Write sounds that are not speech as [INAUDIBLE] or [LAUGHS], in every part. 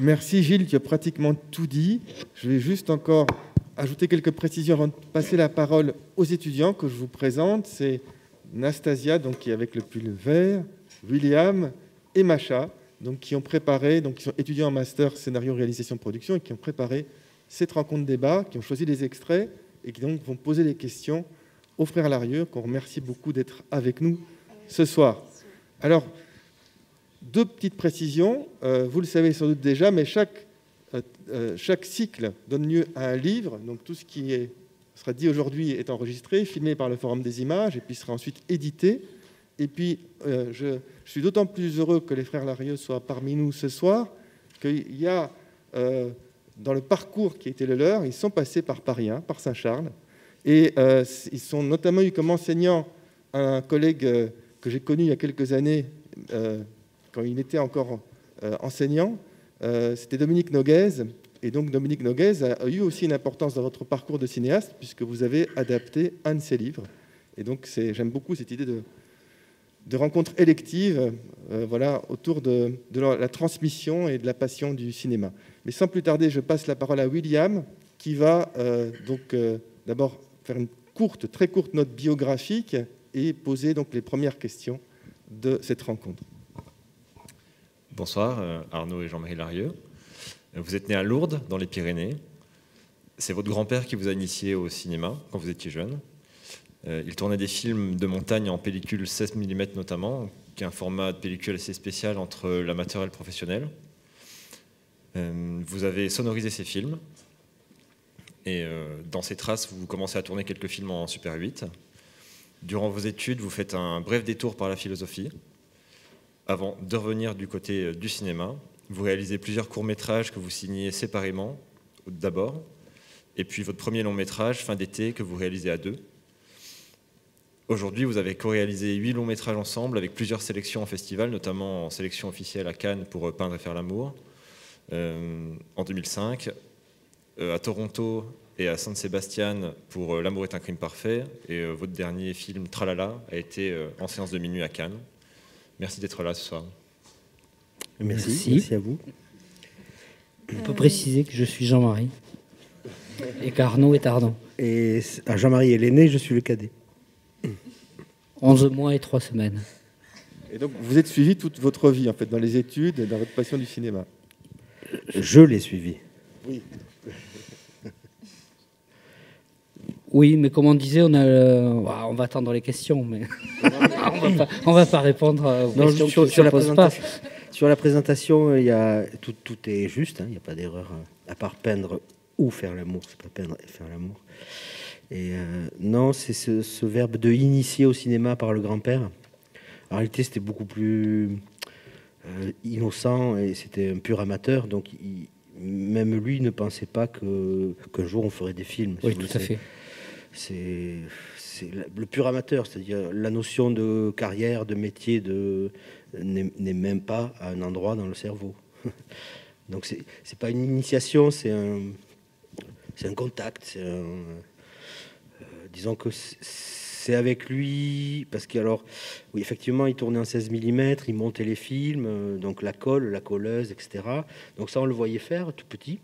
Merci Gilles, tu as pratiquement tout dit. Je vais juste encore ajouter quelques précisions avant de passer la parole aux étudiants que je vous présente. C'est Nastasia, donc, qui est avec le pull vert, William et Macha, donc, qui ont préparé, donc, qui sont étudiants en master scénario, réalisation, production, et qui ont préparé cette rencontre débat, qui ont choisi des extraits et qui donc vont poser des questions aux frères Larieux, qu'on remercie beaucoup d'être avec nous ce soir. Alors, deux petites précisions. Euh, vous le savez sans doute déjà, mais chaque, euh, euh, chaque cycle donne lieu à un livre. Donc, tout ce qui sera dit aujourd'hui est enregistré, filmé par le Forum des images, et puis sera ensuite édité. Et puis, je, suis d'autant plus heureux que les frères Larieux soient parmi nous ce soir, qu'il y a dans le parcours qui été le leur, ils sont passés par Paris 1, par Saint-Charles, et ils sont notamment eu comme enseignant un collègue que j'ai connu il y a quelques années, quand il était encore enseignant, c'était Dominique Noguez. Et donc Dominique Noguez a, eu aussi une importance dans votre parcours de cinéaste, puisque vous avez adapté un de ses livres. Et donc j'aime beaucoup cette idée de, de rencontres électives voilà, autour de, de la transmission et de la passion du cinéma. Mais sans plus tarder, je passe la parole à William, qui va donc d'abord faire une courte, très courte note biographique et poser donc les premières questions de cette rencontre. Bonsoir, euh, Arnaud et Jean-Marie Larieux. Vous êtes né à Lourdes, dans les Pyrénées. C'est votre grand-père qui vous a initié au cinéma quand vous étiez jeune. Euh, il tournait des films de montagne en pellicule 16 mm notamment, qui est un format de pellicule assez spécial entre l'amateur et le professionnel. Euh, vous avez sonorisé ces films et euh, dans ces traces, vous commencez à tourner quelques films en Super 8. Durant vos études, vous faites un bref détour par la philosophie. Avant de revenir du côté euh, du cinéma, vous réalisez plusieurs courts-métrages que vous signez séparément, d'abord, et puis votre premier long-métrage, fin d'été, que vous réalisez à deux. Aujourd'hui, vous avez co-réalisé huit longs-métrages ensemble avec plusieurs sélections en festival, notamment en sélection officielle à Cannes pour euh, Peindre et faire l'amour en 2005, euh, à Toronto et à San Sebastian pour euh, L'amour est un crime parfait. Et euh, votre dernier film, Tralala, a été en séance de minuit à Cannes. Merci d'être là ce soir. Merci, merci, à vous. On peut préciser que je suis Jean-Marie et qu'Arnaud est Ardent. Et ah, Jean-Marie est l'aîné, je suis le cadet. 11 mois et 3 semaines. Et donc vous êtes suivi toute votre vie en fait dans les études et dans votre passion du cinéma. Je l'ai suivi. Oui. Oui, mais comme on disait, on, a, on va attendre les questions, mais [LAUGHS] on va pas, va pas répondre aux questions sur, sur la présentation. Sur la présentation, il y a, tout, tout est juste, hein, il n'y a pas d'erreur, hein, à part peindre ou faire l'amour, c'est pas peindre et faire l'amour. Et euh, non, c'est ce, verbe de initier au cinéma par le grand-père. En réalité, c'était beaucoup plus euh, innocent et c'était un pur amateur, donc même lui ne pensait pas qu'un jour on ferait des films. Oui, tout à fait c'est le pur amateur, c'est-à-dire la notion de carrière, de métier, de n'est même pas à un endroit dans le cerveau. [LAUGHS] Donc c'est pas une initiation, c'est un c'est un contact. Euh, disons que c'est avec lui parce qu'alors oui effectivement il tournait en 16 mm, il montait les films, euh, donc la colle, la colleuse, etc. Donc ça on le voyait faire tout petit.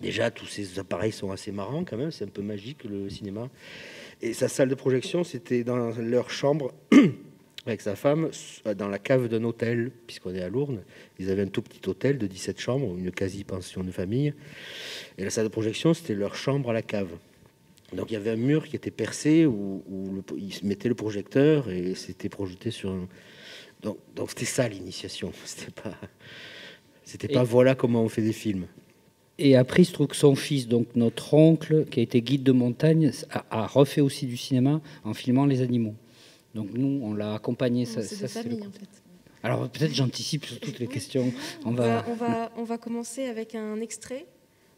Déjà, tous ces appareils sont assez marrants quand même, c'est un peu magique le cinéma. Et sa salle de projection, c'était dans leur chambre [CLEARS THROAT] avec sa femme, dans la cave d'un hôtel, puisqu'on est à Lourdes. Ils avaient un tout petit hôtel de 17 chambres, une quasi-pension de famille. Et la salle de projection, c'était leur chambre à la cave. Donc il y avait un mur qui était percé où, ils mettaient le projecteur et c'était projeté sur un... Donc c'était ça l'initiation. [LAUGHS] C'était pas, c'était pas voilà comment on fait des films. Et après, il se trouve que son fils, donc notre oncle, qui a été guide de montagne, a, refait aussi du cinéma en filmant les animaux. Donc nous, on l'a accompagné. Ça, c'est famille, en fait. Alors peut-être j'anticipe sur toutes les questions. On va... On, va, on va commencer avec un extrait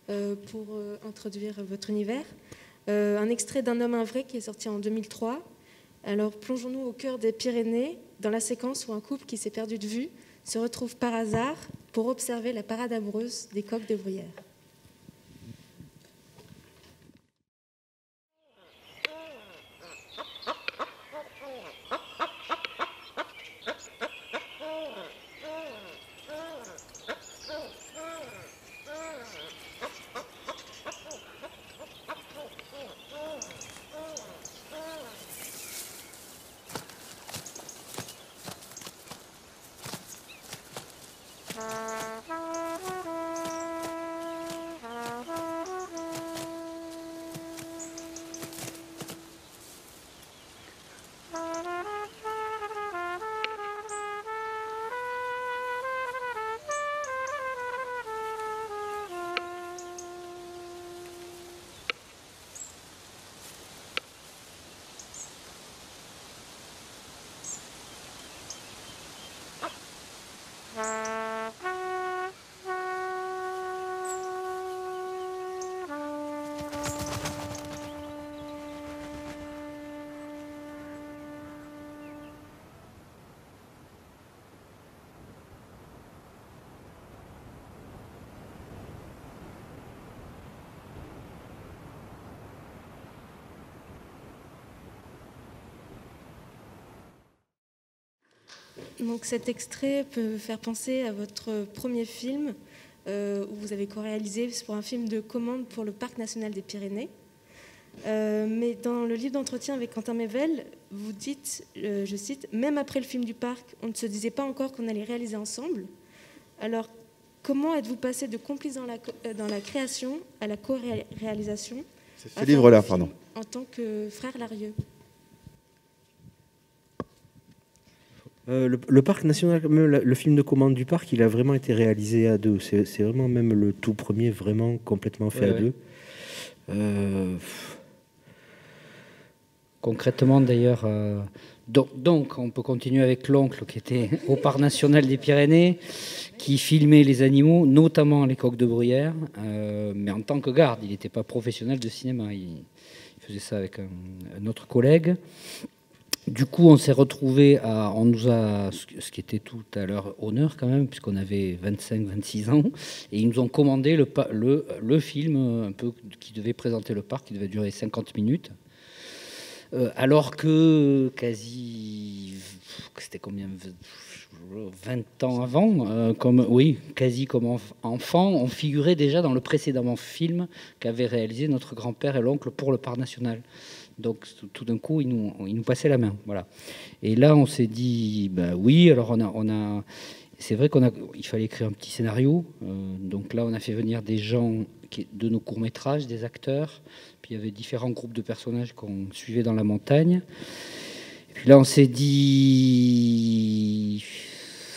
euh, pour euh, introduire votre univers. Euh, un extrait d'un homme un vrai qui est sorti en 2003. Alors plongeons-nous au cœur des Pyrénées, dans la séquence où un couple qui s'est perdu de vue se retrouve par hasard pour observer la parade amoureuse des coqs de bruyère. Donc cet extrait peut faire penser à votre premier film euh, où vous avez co-réalisé pour un film de commande pour le Parc national des Pyrénées. Euh, mais dans le livre d'entretien avec Quentin Mével, vous dites, euh, je cite, Même après le film du parc, on ne se disait pas encore qu'on allait réaliser ensemble. Alors, comment êtes-vous passé de complice dans la, dans la création à la co-réalisation C'est ce livre-là, pardon. En tant que frère Larieux? Euh, le, parc national, le, film de commande du parc, il a vraiment été réalisé à deux. C'est vraiment même le tout premier, vraiment complètement fait à deux. Euh, Concrètement, d'ailleurs, euh, donc, on peut continuer avec l'oncle qui était [LAUGHS] au parc national des Pyrénées, qui filmait les animaux, notamment les coqs de bruyère, mais en tant que garde. Il n'était pas professionnel de cinéma. Il, faisait ça avec un autre collègue. Du coup, on s'est retrouvé à, on nous a, ce qui était tout à leur honneur quand même, puisqu'on avait 25-26 ans, et ils nous ont commandé le, film peu qui devait présenter le parc, qui devait durer 50 minutes, euh, alors que quasi, c'était combien 20 ans avant, euh, comme oui, quasi comme enfant, on figurait déjà dans le précédent film qu'avait réalisé notre grand-père et l'oncle pour le parc national. Donc tout d'un coup, ils nous, ils nous passaient la main. Voilà. Et là, on s'est dit, bah, oui, alors on a... On a c'est vrai qu'il fallait écrire un petit scénario. Euh, donc là, on a fait venir des gens de nos courts-métrages, des acteurs. Puis il y avait différents groupes de personnages qu'on suivait dans la montagne. Et puis là, on s'est dit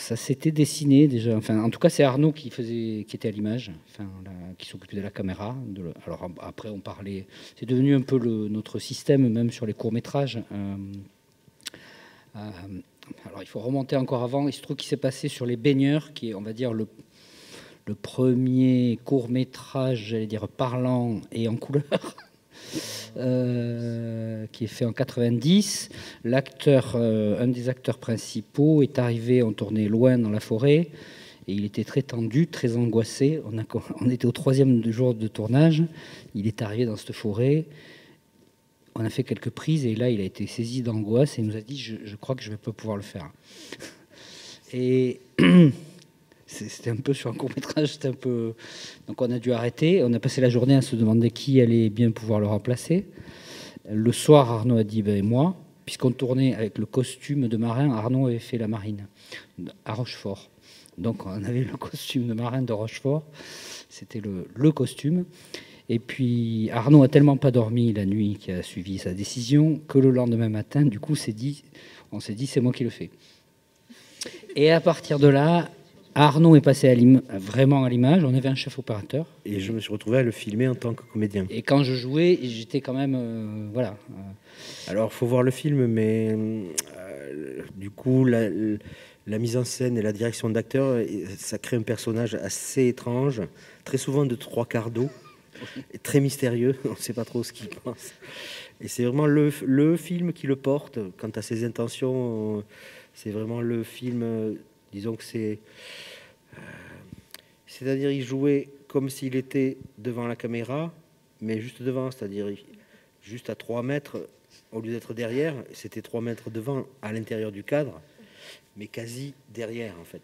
ça s'était dessiné déjà. Enfin, en tout cas, c'est Arnaud qui faisait, était à l'image, qui s'occupait de la caméra. alors après, on parlait. C'est devenu un peu notre système, même sur les courts métrages. Euh, euh, alors, il faut remonter encore avant. Il se trouve qu'il s'est passé sur les baigneurs, qui est, on va dire, le, le premier court métrage, j'allais dire parlant et en couleur. Euh, qui est fait en 90. L'acteur, euh, un des acteurs principaux est arrivé en tournée loin dans la forêt et il était très tendu, très angoissé. On, [LAUGHS] était au troisième jour de tournage. Il est arrivé dans cette forêt. On a fait quelques prises et là, il a été saisi d'angoisse et il nous a dit je, je crois que je ne vais pas pouvoir le faire. [LAUGHS] Et [CLEARS THROAT] c'était un peu sur un court métrage, un peu. Donc on a dû arrêter. On a passé la journée à se demander qui allait bien pouvoir le remplacer. Le soir, Arnaud a dit ben, moi, puisqu'on tournait avec le costume de marin. Arnaud avait fait la marine à Rochefort. Donc on avait le costume de marin de Rochefort. C'était le, costume. Et puis Arnaud a tellement pas dormi la nuit qui a suivi sa décision que le lendemain matin, du coup, on s'est dit c'est moi qui le fais. Et à partir de là, Arnaud est passé à vraiment à l'image. On avait un chef opérateur. Et je me suis retrouvé à le filmer en tant que comédien. Et quand je jouais, j'étais quand même. Euh, voilà. Alors, il faut voir le film, mais euh, du coup, la, mise en scène et la direction d'acteur, ça crée un personnage assez étrange, très souvent de trois quarts d'eau, très mystérieux. [LAUGHS] On ne sait pas trop ce qu'il pense. Et c'est vraiment le, le, film qui le porte. Quant à ses intentions, c'est vraiment le film Disons que c'est. Euh, c'est-à-dire, il jouait comme s'il était devant la caméra, mais juste devant, c'est-à-dire juste à 3 mètres, au lieu d'être derrière, c'était 3 mètres devant, à l'intérieur du cadre, mais quasi derrière, en fait.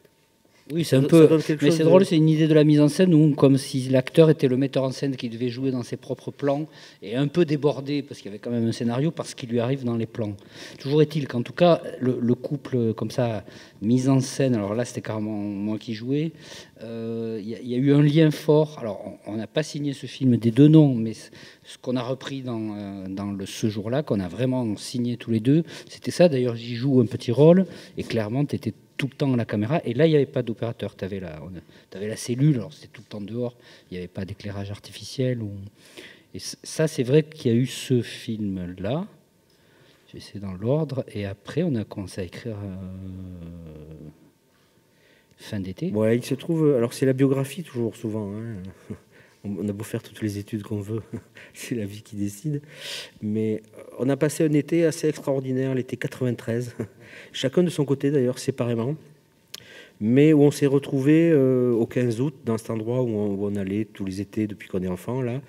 Oui, c'est un peu. Mais c'est drôle, c'est une idée de la mise en scène où, comme si l'acteur était le metteur en scène qui devait jouer dans ses propres plans et un peu débordé parce qu'il y avait quand même un scénario parce qu'il lui arrive dans les plans. Toujours est-il qu'en tout cas, le, couple comme ça, mise en scène, alors là c'était carrément moi qui jouais, euh, il y, a eu un lien fort. Alors on n'a pas signé ce film des deux noms, mais ce qu'on a repris dans, euh, dans le, ce jour-là, qu'on a vraiment signé tous les deux, c'était ça. D'ailleurs, j'y joue un petit rôle et clairement, tu étais tout le temps la caméra. Et là, il n'y avait pas d'opérateur. Tu avais, avais, la cellule, alors c'était tout le temps dehors. Il n'y avait pas d'éclairage artificiel. Et ça, c'est vrai qu'il y a eu ce film-là. J'ai essayé dans l'ordre. Et après, on a commencé à écrire euh, fin d'été. Ouais, il se trouve. Alors, c'est la biographie, toujours, souvent. Hein. [LAUGHS] On a beau faire toutes les études qu'on veut, [LAUGHS] c'est la vie qui décide. Mais on a passé un été assez extraordinaire, l'été 93, [LAUGHS] chacun de son côté d'ailleurs, séparément, mais où on s'est retrouvé euh, au 15 août, dans cet endroit où on, allait tous les étés depuis qu'on est enfant, là,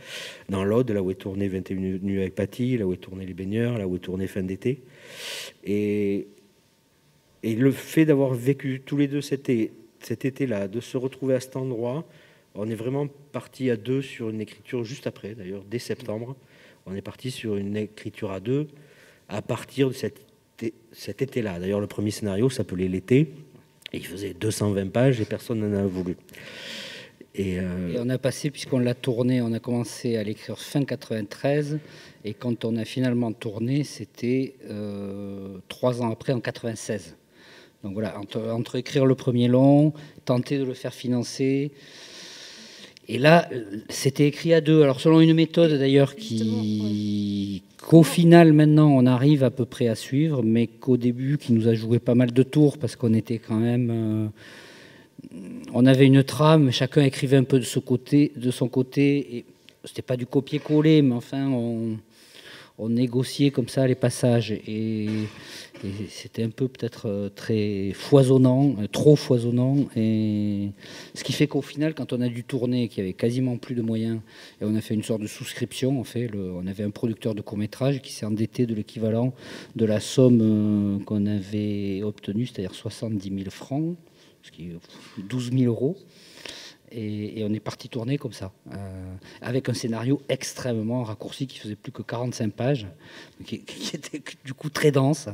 dans l'Aude, là où est tourné 21 nuits avec Paty, là où est tourné Les Baigneurs, là où est tourné Fin d'été. Et Et le fait d'avoir vécu tous les deux cet, cet été-là, de se retrouver à cet endroit, on est vraiment parti à deux sur une écriture juste après, d'ailleurs, dès septembre. On est parti sur une écriture à deux à partir de cet, été-là. D'ailleurs, le premier scénario s'appelait L'été, et il faisait 220 pages et personne n'en a voulu. Euh, et, on a passé, puisqu'on l'a tourné, on a commencé à l'écrire fin 93, et quand on a finalement tourné, c'était euh, trois ans après, en 96. Donc voilà, entre, écrire le premier long, tenter de le faire financer. Et là, c'était écrit à deux. Alors selon une méthode d'ailleurs qui, qu'au final maintenant on arrive à peu près à suivre, mais qu'au début qui nous a joué pas mal de tours parce qu'on était quand même, euh, on avait une trame, chacun écrivait un peu de, ce côté, de son côté, et c'était pas du copier-coller, mais enfin on, on négociait comme ça les passages et, c'était un peu peut-être euh, très foisonnant, euh, trop foisonnant. Et ce qui fait qu'au final, quand on a dû tourner, qu'il y avait quasiment plus de moyens, et on a fait une sorte de souscription, en fait, on avait un producteur de court métrage qui s'est endetté de l'équivalent de la somme euh, qu'on avait obtenue, c'est-à-dire 70 000 francs, ce qui est 12 000 euros. Et, on est parti tourner comme ça, euh, avec un scénario extrêmement raccourci qui faisait plus que 45 pages, qui, était du coup très dense.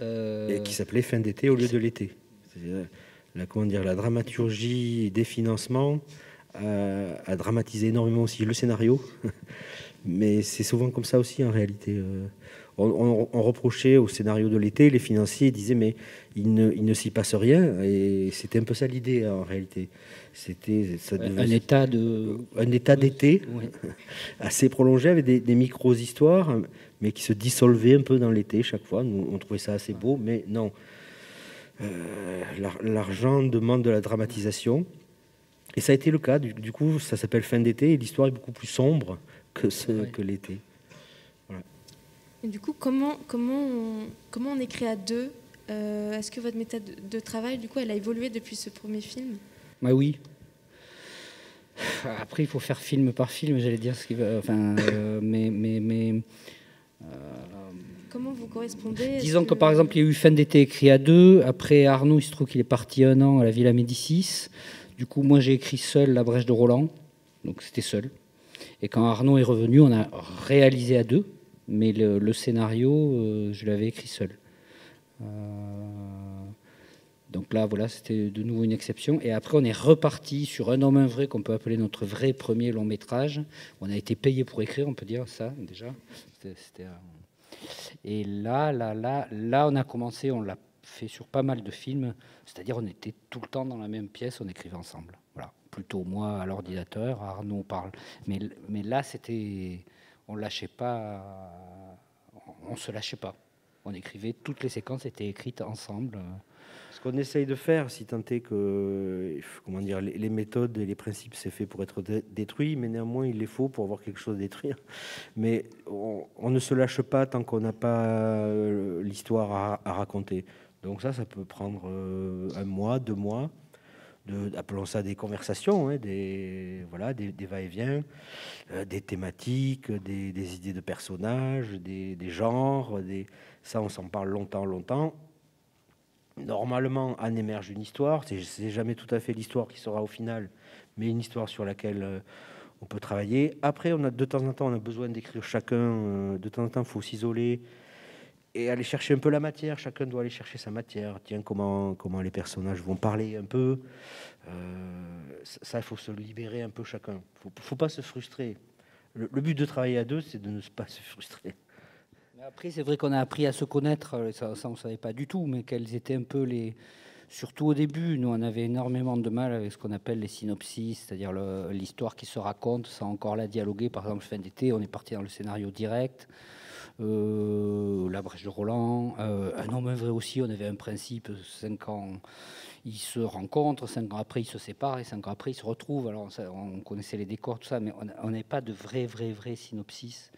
Euh, et qui s'appelait Fin d'été au lieu de l'été. La, comment dire, la dramaturgie des financements a, dramatisé énormément aussi le scénario, [LAUGHS] mais c'est souvent comme ça aussi en réalité. Euh, on, reprochait au scénario de l'été, les financiers disaient mais il ne s'y passe rien, et c'était un peu ça l'idée en réalité. C'était un état de un état d'été [LAUGHS] assez prolongé avec des, micros histoires, mais qui se dissolvaient un peu dans l'été chaque fois. Nous, on trouvait ça assez beau, mais non. Euh, l'argent demande de la dramatisation, et ça a été le cas. Du, coup, ça s'appelle Fin d'été, et l'histoire est beaucoup plus sombre que ce, que l'été. Et du coup, comment comment on, comment on écrit à deux? Euh, Est-ce que votre méthode de travail, du coup, elle a évolué depuis ce premier film? Bah oui. Après, il faut faire film par film, j'allais dire ce qui va. Enfin, euh, mais. mais, mais euh, Comment vous correspondez Disons que... par exemple, il y a eu Fin d'été écrit à deux. Après, Arnaud, il se trouve qu'il est parti un an à la Villa Médicis. Du coup, moi, j'ai écrit seul La Brèche de Roland. Donc, c'était seul. Et quand Arnaud est revenu, on a réalisé à deux. Mais le, scénario, euh, je l'avais écrit seul. Donc là, voilà, c'était de nouveau une exception. Et après, on est reparti sur Un homme, un vrai, qu'on peut appeler notre vrai premier long métrage. On a été payé pour écrire, on peut dire ça déjà. Et là, là, là, là, on a commencé, on l'a fait sur pas mal de films. C'est-à-dire, on était tout le temps dans la même pièce, on écrivait ensemble. Voilà. Plutôt moi à l'ordinateur, Arnaud parle. Mais, mais là, c'était, on lâchait pas, on se lâchait pas. On écrivait toutes les séquences étaient écrites ensemble. Ce qu'on essaye de faire, si tant est que comment dire, les, méthodes et les principes, c'est fait pour être détruit, mais néanmoins, il les faut pour avoir quelque chose à détruire. Mais on, ne se lâche pas tant qu'on n'a pas euh, l'histoire à, raconter. Donc ça, ça peut prendre euh, un mois, deux mois. De, appelons ça des conversations, hein, des, voilà, des, va-et-vient, euh, des thématiques, des, idées de personnages, des, des genres. Des, ça, on s'en parle longtemps, longtemps normalement, en émerge une histoire. C'est jamais tout à fait l'histoire qui sera au final, mais une histoire sur laquelle euh, on peut travailler. Après, on a de temps en temps, on a besoin d'écrire chacun. Euh, de temps en temps, il faut s'isoler et aller chercher un peu la matière. Chacun doit aller chercher sa matière. Tiens, comment comment les personnages vont parler un peu. Euh, ça, il faut se libérer un peu chacun. Faut, faut pas se frustrer. le but de travailler à deux, c'est de ne pas se frustrer. Après, c'est vrai qu'on a appris à se connaître, euh, ça, on ne savait pas du tout, mais quels étaient un peu les. Surtout au début, nous, on avait énormément de mal avec ce qu'on appelle les synopsis, c'est-à-dire l'histoire qui se raconte sans encore la dialoguer. Par exemple, fin d'été, on est parti dans le scénario direct. Euh, la brèche de Roland, euh, un homme vrai aussi, on avait un principe, cinq ans, ils se rencontrent, cinq ans après ils se séparent, et cinq ans après ils se retrouvent. Alors on connaissait les décors, tout ça, mais on n'avait pas de vrai, vrai, vrai synopsis.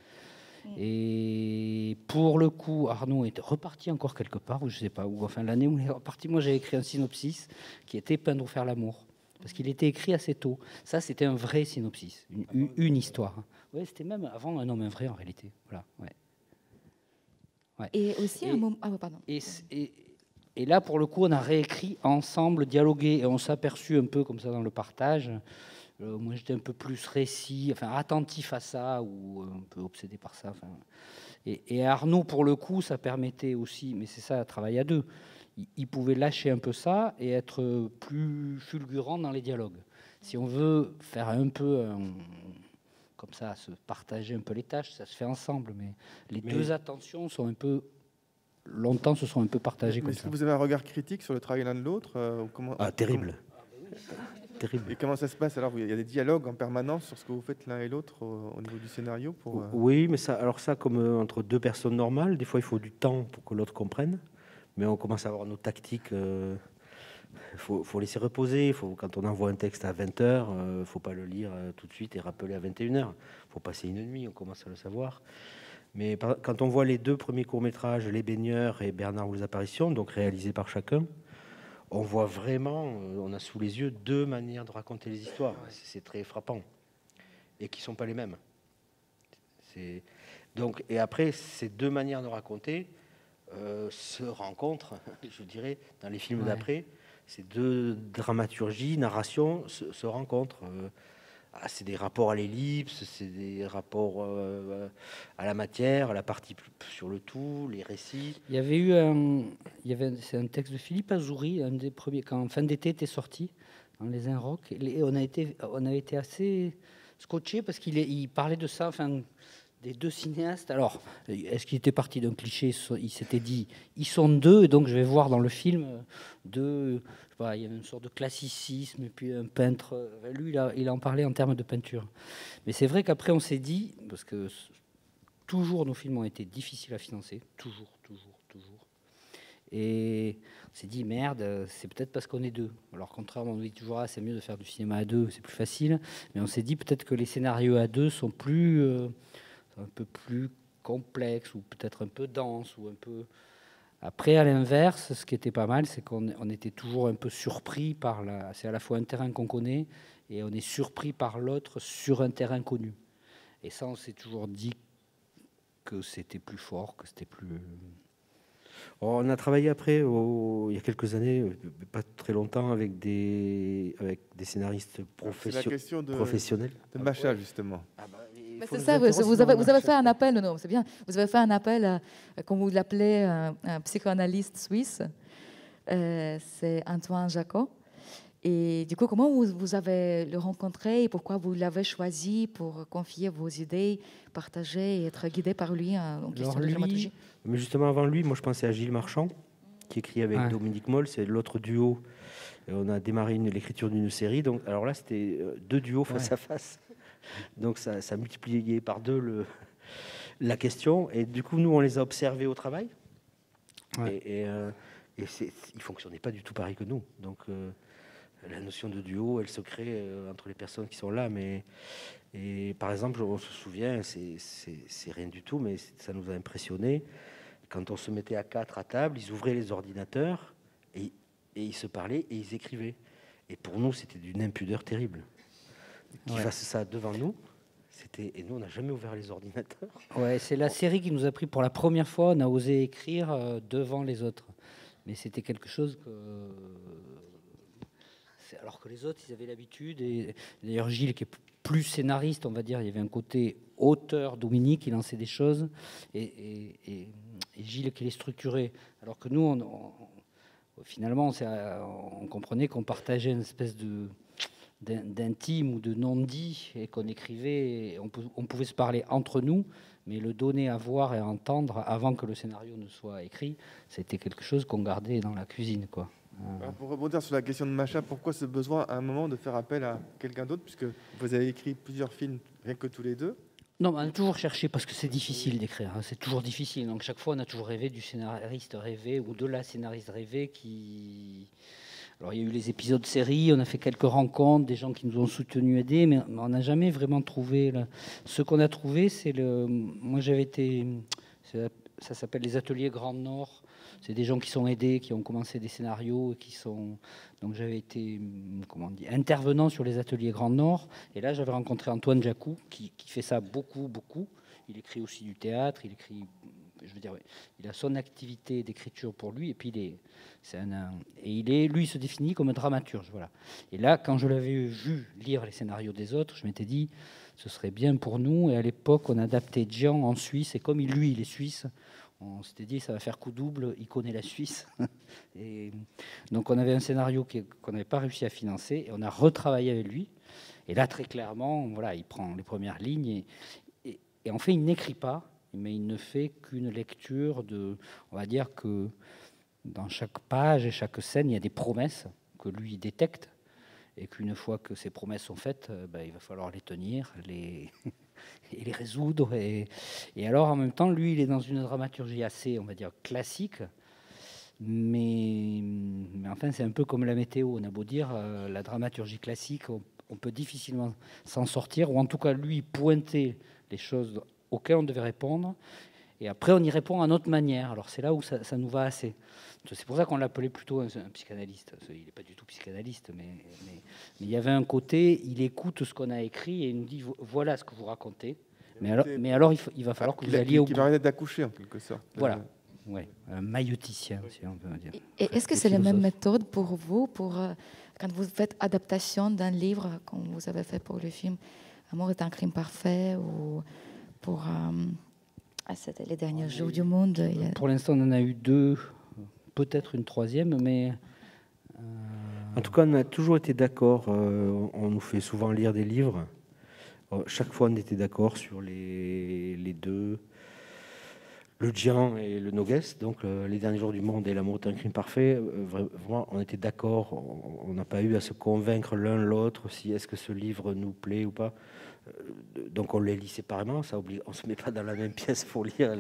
Et pour le coup, Arnaud est reparti encore quelque part, ou je ne sais pas où. Enfin, l'année où il est reparti, moi j'ai écrit un synopsis qui était Peindre ou faire l'amour. Parce qu'il était écrit assez tôt. Ça, c'était un vrai synopsis, une, histoire. Ouais, c'était même avant un homme un vrai en réalité. Voilà, ouais. Et aussi un moment. Ah, pardon. Et, et là, pour le coup, on a réécrit ensemble, dialogué, et on s'est aperçu un peu comme ça dans le partage. Euh, moi, j'étais un peu plus récit, enfin attentif à ça, ou un peu obsédé par ça. Enfin, et, et, Arnaud, pour le coup, ça permettait aussi, mais c'est ça, travailler à deux. Il, il, pouvait lâcher un peu ça et être plus fulgurant dans les dialogues. Si on veut faire un peu, un, comme ça, se partager un peu les tâches, ça se fait ensemble, mais les mais... deux attentions sont un peu longtemps se sont un peu partagés. Est-ce que vous avez un regard critique sur le travail l'un de l'autre euh, comment... Ah, terrible. Terrible. Et comment ça se passe alors? Il y a des dialogues en permanence sur ce que vous faites l'un et l'autre au, au, niveau du scénario pour, euh... Oui, mais ça, alors ça, comme euh, entre deux personnes normales, des fois il faut du temps pour que l'autre comprenne, mais on commence à avoir nos tactiques. Il euh, faut, faut, laisser reposer. Faut, quand on envoie un texte à 20h, il ne faut pas le lire tout de suite et rappeler à 21h. Il faut passer une nuit, on commence à le savoir. Mais quand on voit les deux premiers courts-métrages, Les Baigneurs et Bernard ou les Apparitions, donc réalisés par chacun, on voit vraiment, on a sous les yeux deux manières de raconter les histoires. C'est très frappant. Et qui ne sont pas les mêmes. Donc, et après, ces deux manières de raconter euh, se rencontrent, [LAUGHS] je dirais, dans les films ouais. d'après. Ces deux dramaturgies, narrations se, se rencontrent. Euh, ah, c'est des rapports à l'ellipse, c'est des rapports euh, à la matière, à la partie sur le tout, les récits. Il y avait eu un, c'est un texte de Philippe Azouri, un des premiers, quand Fin d'été était sorti, dans Les Inrocks, et on a été, on a été assez scotché parce qu'il il parlait de ça, enfin, des deux cinéastes. Alors, est-ce qu'il était parti d'un cliché? Il s'était dit, ils sont deux, et donc je vais voir dans le film deux. Il y avait une sorte de classicisme, et puis un peintre. Lui, il, a, il en parlait en termes de peinture. Mais c'est vrai qu'après, on s'est dit, parce que toujours nos films ont été difficiles à financer, toujours, toujours, toujours. Et on s'est dit, merde, c'est peut-être parce qu'on est deux. Alors, contrairement, on nous dit toujours, ah, c'est mieux de faire du cinéma à deux, c'est plus facile. Mais on s'est dit, peut-être que les scénarios à deux sont plus. Euh, un peu plus complexe ou peut-être un peu dense ou un peu. Après, à l'inverse, ce qui était pas mal, c'est qu'on on était toujours un peu surpris par la. C'est à la fois un terrain qu'on connaît et on est surpris par l'autre sur un terrain connu. Et ça, on s'est toujours dit que c'était plus fort, que c'était plus. On a travaillé après, au, il y a quelques années, pas très longtemps, avec des, avec des scénaristes profession, de, professionnels. De Macha, justement. Ah bah, c'est ça, vous, vous, avez, vous, avez, fait un appel, non, c'est bien, vous avez fait un appel, à, comme vous l'appelez, un, un, psychanalyste suisse, euh, c'est Antoine Jacot. Et du coup, comment vous, vous avez le rencontré et pourquoi vous l'avez choisi pour confier vos idées, partager et être guidé par lui en question lui, de dramaturgie? Mais justement, avant lui, moi je pensais à Gilles Marchand, qui écrit avec ouais. Dominique Moll, c'est l'autre duo. Et on a démarré l'écriture d'une série. Donc, alors là, c'était deux duos face ouais. à face. Donc ça, ça multipliait par deux le, la question. Et du coup, nous, on les a observés au travail. Ouais. Et, et, euh, et ils ne fonctionnaient pas du tout pareil que nous. Donc euh, la notion de duo, elle se crée euh, entre les personnes qui sont là. Mais et par exemple, on se souvient, c'est rien du tout, mais ça nous a impressionné. Quand on se mettait à quatre à table, ils ouvraient les ordinateurs et, et ils se parlaient et ils écrivaient. Et pour nous, c'était d'une impudeur terrible qui ouais. fasse ça devant nous. C'était et nous on n'a jamais ouvert les ordinateurs. Ouais, c'est la série qui nous a pris pour la première fois. On a osé écrire euh, devant les autres, mais c'était quelque chose que alors que les autres ils avaient l'habitude. Et d'ailleurs Gilles qui est plus scénariste, on va dire, il y avait un côté auteur. Dominique, il lançait des choses et, et, et, et Gilles qui les structurait. Alors que nous, on, on, finalement, on comprenait qu'on partageait une espèce de d'intime ou de non-dit et qu'on écrivait, on, pouvait se parler entre nous, mais le donner à voir et à entendre avant que le scénario ne soit écrit, c'était quelque chose qu'on gardait dans la cuisine. Quoi. Alors pour rebondir sur la question de Macha, pourquoi ce besoin à un moment de faire appel à quelqu'un d'autre, puisque vous avez écrit plusieurs films rien que tous les deux? Non, on a toujours cherché parce que c'est difficile d'écrire, hein, c'est toujours difficile. Donc chaque fois, on a toujours rêvé du scénariste rêvé ou de la scénariste rêvée qui, alors, il y a eu les épisodes série, on a fait quelques rencontres, des gens qui nous ont soutenus, aidés, mais on n'a jamais vraiment trouvé. Ce qu'on a trouvé, c'est le. Moi, j'avais été. Ça s'appelle les ateliers Grand Nord. C'est des gens qui sont aidés, qui ont commencé des scénarios, qui sont. Donc, j'avais été, comment dire, intervenant sur les ateliers Grand Nord. Et là, j'avais rencontré Antoine Jacou, qui fait ça beaucoup, beaucoup. Il écrit aussi du théâtre, il écrit je veux dire, il a son activité d'écriture pour lui, et puis il est, et il est, lui, se définit comme un dramaturge, voilà. Et là, quand je l'avais vu lire les scénarios des autres, je m'étais dit, ce serait bien pour nous. Et à l'époque, on adaptait Jean en Suisse, et comme lui, il est suisse, on s'était dit, ça va faire coup double, il connaît la Suisse. [LAUGHS] et donc, on avait un scénario qu'on n'avait pas réussi à financer, et on a retravaillé avec lui. Et là, très clairement, voilà, il prend les premières lignes, et, et en fait, il n'écrit pas, mais il ne fait qu'une lecture de, on va dire que dans chaque page et chaque scène, il y a des promesses que lui détecte, et qu'une fois que ces promesses sont faites, euh, ben, il va falloir les tenir, les [LAUGHS] et les résoudre. Et, alors, en même temps, lui, il est dans une dramaturgie assez, on va dire, classique. Mais, enfin, c'est un peu comme la météo. On a beau dire, euh, la dramaturgie classique, on peut difficilement s'en sortir, ou en tout cas, lui, pointer les choses auxquelles on devait répondre. Et après, on y répond à notre manière. Alors, c'est là où ça, ça nous va assez. C'est pour ça qu'on l'appelait plutôt un, un, psychanalyste. Il n'est pas du tout psychanalyste, mais, mais, mais, il y avait un côté, il écoute ce qu'on a écrit et il nous dit voilà ce que vous racontez. Mais alors, mais alors il, faut, il va falloir que vous alliez au Qui va d'accoucher en quelque sorte. Voilà. Ouais, un maïoticien, si on peut dire. Et est-ce que c'est la même méthode pour vous, pour, euh, quand vous faites adaptation d'un livre, comme vous avez fait pour le film Amour est un crime parfait, ou pour. Euh, ah, les derniers jours du monde. A... Pour l'instant, on en a eu deux peut-être une troisième, mais... Euh... En tout cas, on a toujours été d'accord. Euh, on nous fait souvent lire des livres. Euh, chaque fois, on était d'accord sur les, les, deux, le Djian et le Nogues, donc euh, les derniers jours du monde et l'amour est un crime parfait. vraiment, on était d'accord. On n'a pas eu à se convaincre l'un l'autre si est-ce que ce livre nous plaît ou pas. Donc on les lit séparément. Ça oblige, on se met pas dans la même pièce pour lire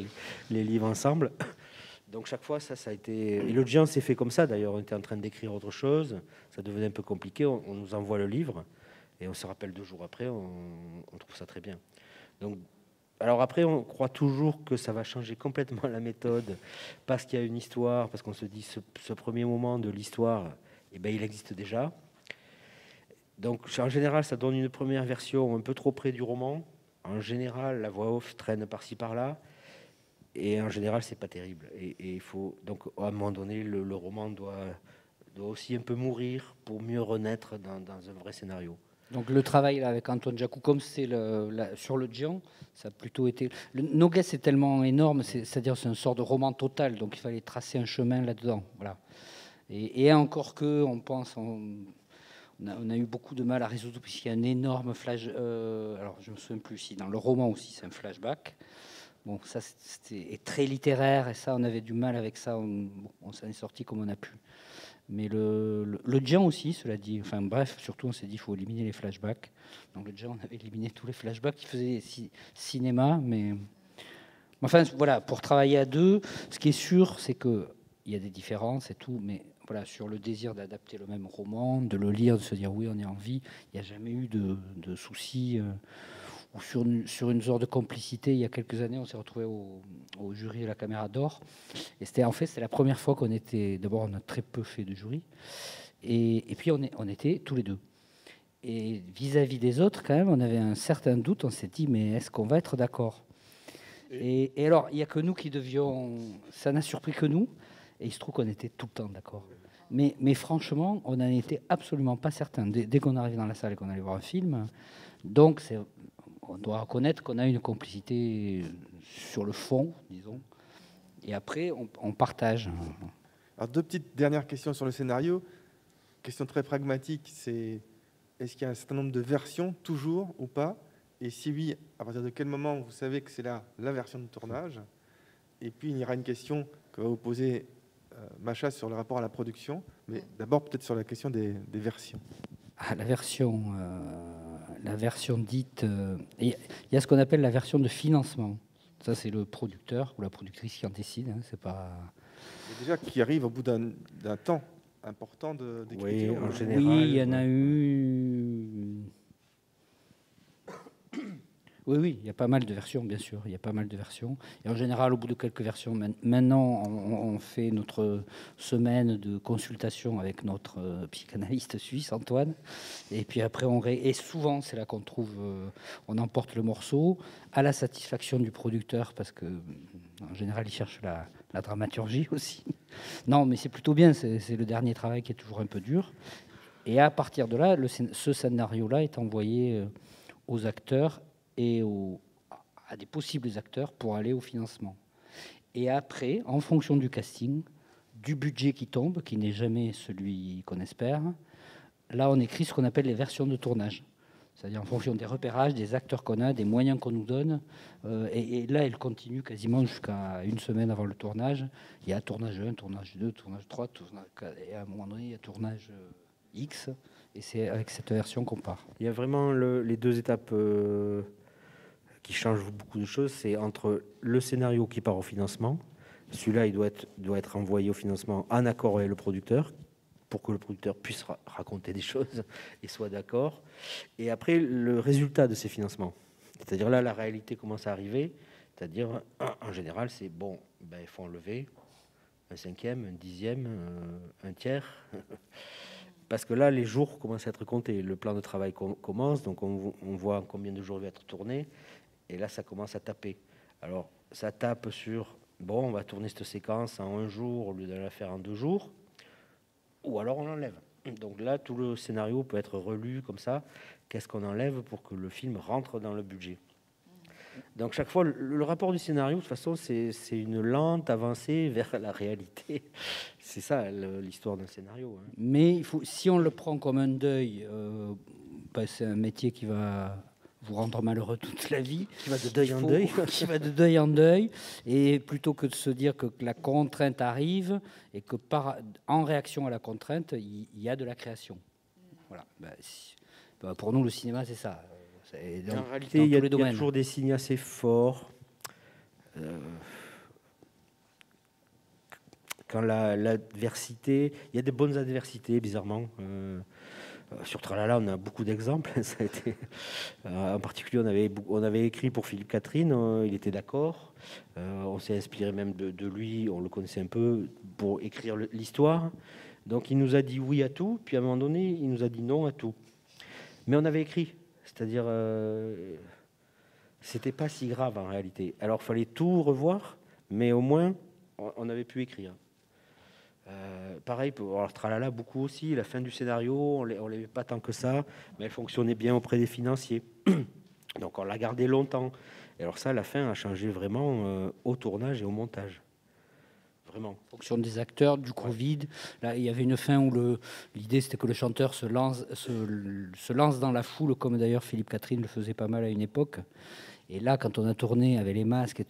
les, livres ensemble. Donc chaque fois, ça, ça a été... Et le géant s'est fait comme ça, d'ailleurs. On était en train d'écrire autre chose. Ça devenait un peu compliqué. On, nous envoie le livre. Et on se rappelle deux jours après. On, on, trouve ça très bien. Donc, alors après, on croit toujours que ça va changer complètement la méthode. Parce qu'il y a une histoire. Parce qu'on se dit, ce, ce, premier moment de l'histoire, eh ben, il existe déjà. Donc, en général, ça donne une première version un peu trop près du roman. En général, la voix off traîne par-ci, par-là. Et en général c'est pas terrible. Et, il faut donc à un moment donné le, roman doit, doit aussi un peu mourir pour mieux renaître dans, un vrai scénario. Donc le travail là, avec Antoine Jacou comme c'est sur le géant. Ça a plutôt été le Nogues est tellement énorme c'est à dire c'est un sort de roman total. Donc il fallait tracer un chemin là dedans voilà. Et, encore que on pense on, a, eu beaucoup de mal à résoudre puisqu'il y a un énorme flash euh, alors je me souviens plus si dans le roman aussi c'est un flashback Bon, ça c'était très littéraire et ça on avait du mal avec ça. On, s'en est sorti comme on a pu. Mais le, le, aussi, cela dit. Enfin bref, surtout on s'est dit il faut éliminer les flashbacks. Donc le Djian on avait éliminé tous les flashbacks qui faisaient ci, cinéma, mais enfin voilà pour travailler à deux. Ce qui est sûr, c'est que il y a des différences et tout, mais voilà sur le désir d'adapter le même roman, de le lire, de se dire oui on est en vie. Il n'y a jamais eu de, de soucis. Euh, ou sur une, sur une sorte de complicité. Il y a quelques années, on s'est retrouvé au, au, jury de la Caméra d'Or. Et c'était en fait c'était la première fois qu'on était. D'abord, on a très peu fait de jury. Et, et puis, on, est, on était tous les deux. Et vis-à-vis -vis des autres, quand même, on avait un certain doute. On s'est dit, mais est-ce qu'on va être d'accord? Et, et, alors, il n'y a que nous qui devions. Ça n'a surpris que nous. Et il se trouve qu'on était tout le temps d'accord. Mais, franchement, on n'en était absolument pas certain. Dès, dès qu'on arrivait dans la salle et qu'on allait voir un film, donc on doit reconnaître qu'on a une complicité sur le fond, disons, et après on, partage. Deux petites dernières questions sur le scénario. Question très pragmatique, c'est est-ce qu'il y a un certain nombre de versions toujours ou pas? Et si oui, à partir de quel moment vous savez que c'est là la version de tournage? Et puis il y aura une question que va vous poser Macha sur le rapport à la production, mais d'abord peut-être sur la question des, des versions. Ah, la version. Euh la version dite. Euh, il y a ce qu'on appelle la version de financement. Ça, c'est le producteur ou la productrice qui en décide. Hein, c'est pas. Déjà, qui arrive au bout d'un temps important d'écriture. Oui, en général. Oui, il y en a eu. Oui, oui, il y a pas mal de versions, bien sûr. Il y a pas mal de versions. Et en général, au bout de quelques versions, maintenant, on, fait notre semaine de consultation avec notre euh, psychanalyste suisse, Antoine. Et puis après, on et souvent, c'est là qu'on trouve, euh, on emporte le morceau à la satisfaction du producteur, parce que En général, ils cherchent la, dramaturgie [LAUGHS] aussi. Non, mais c'est plutôt bien. C'est le dernier travail qui est toujours un peu dur. Et à partir de là, ce scénario-là est envoyé euh, aux acteurs et à des possibles acteurs pour aller au financement. Et après, en fonction du casting, du budget qui tombe, qui n'est jamais celui qu'on espère, là, on écrit ce qu'on appelle les versions de tournage. C'est-à-dire en fonction des repérages, des acteurs qu'on a, des moyens qu'on nous donne. Euh, et, là, elle continue quasiment jusqu'à une semaine avant le tournage. Il y a tournage 1, tournage 2, tournage 3, tournage 4, et à un moment donné, il y a tournage euh, X. Et c'est avec cette version qu'on part. Il y a vraiment les deux étapes euh, qui changent beaucoup de choses. C'est entre le scénario qui part au financement. Celui-là, il doit être, envoyé au financement en accord avec le producteur pour que le producteur puisse raconter des [LAUGHS] choses et soit d'accord. Et après, le résultat de ces financements. C'est-à-dire là, la réalité commence à arriver. C'est-à-dire, en général, c'est bon, ben, il faut enlever un cinquième, un dixième, un tiers. [LAUGHS] Parce que là, les jours commencent à être comptés. Le plan de travail commence, donc on, voit combien de jours il va être tourné. Et là, ça commence à taper. Alors, ça tape sur, bon, on va tourner cette séquence en un jour au lieu de la faire en deux jours ou alors on l'enlève. Donc là, tout le scénario peut être relu comme ça. Qu'est-ce qu'on enlève pour que le film rentre dans le budget? Donc chaque fois, le, rapport du scénario, de toute façon, c'est une lente avancée [LAUGHS] vers la réalité. C'est ça l'histoire d'un scénario. Hein. Mais si on le prend comme un deuil, euh, bah, c'est un métier qui va vous rendre malheureux toute la vie. Qui va de deuil en deuil. [LAUGHS] qui va de deuil en deuil. Et plutôt que de se dire que la contrainte arrive et que par, en réaction à la contrainte, il y, a de la création. Voilà. Ben, ben, pour nous, le cinéma, c'est ça. Dans, en réalité, il y, a, il y, a toujours des signes assez forts. Euh, quand l'adversité, il y a des bonnes adversités, bizarrement. Euh, sur Tralala, on a beaucoup d'exemples. [LAUGHS] Euh, en particulier, on avait, on avait écrit pour Philippe Catherine, euh, il était d'accord. on s'est inspiré même de, lui, on le connaissait un peu, pour écrire l'histoire. Donc il nous a dit oui à tout, puis à un moment donné, il nous a dit non à tout. Mais on avait écrit, c'est-à-dire, c'était pas si grave en réalité. Alors il fallait tout revoir, mais au moins, on avait pu écrire. Euh, pareil, pour alors, Tralala, beaucoup aussi. La fin du scénario, on ne l'aimait pas tant que ça, mais elle fonctionnait bien auprès des financiers. [CLEARS THROAT] Donc on l'a gardé longtemps. Et alors ça, la fin a changé vraiment euh, au tournage et au montage. Vraiment. En fonction des acteurs, du Covid. Là, il y avait une fin où l'idée c'était que le chanteur se lance, se, lance dans la foule, comme d'ailleurs Philippe Catherine le faisait pas mal à une époque. Et là, quand on a tourné avec les masques,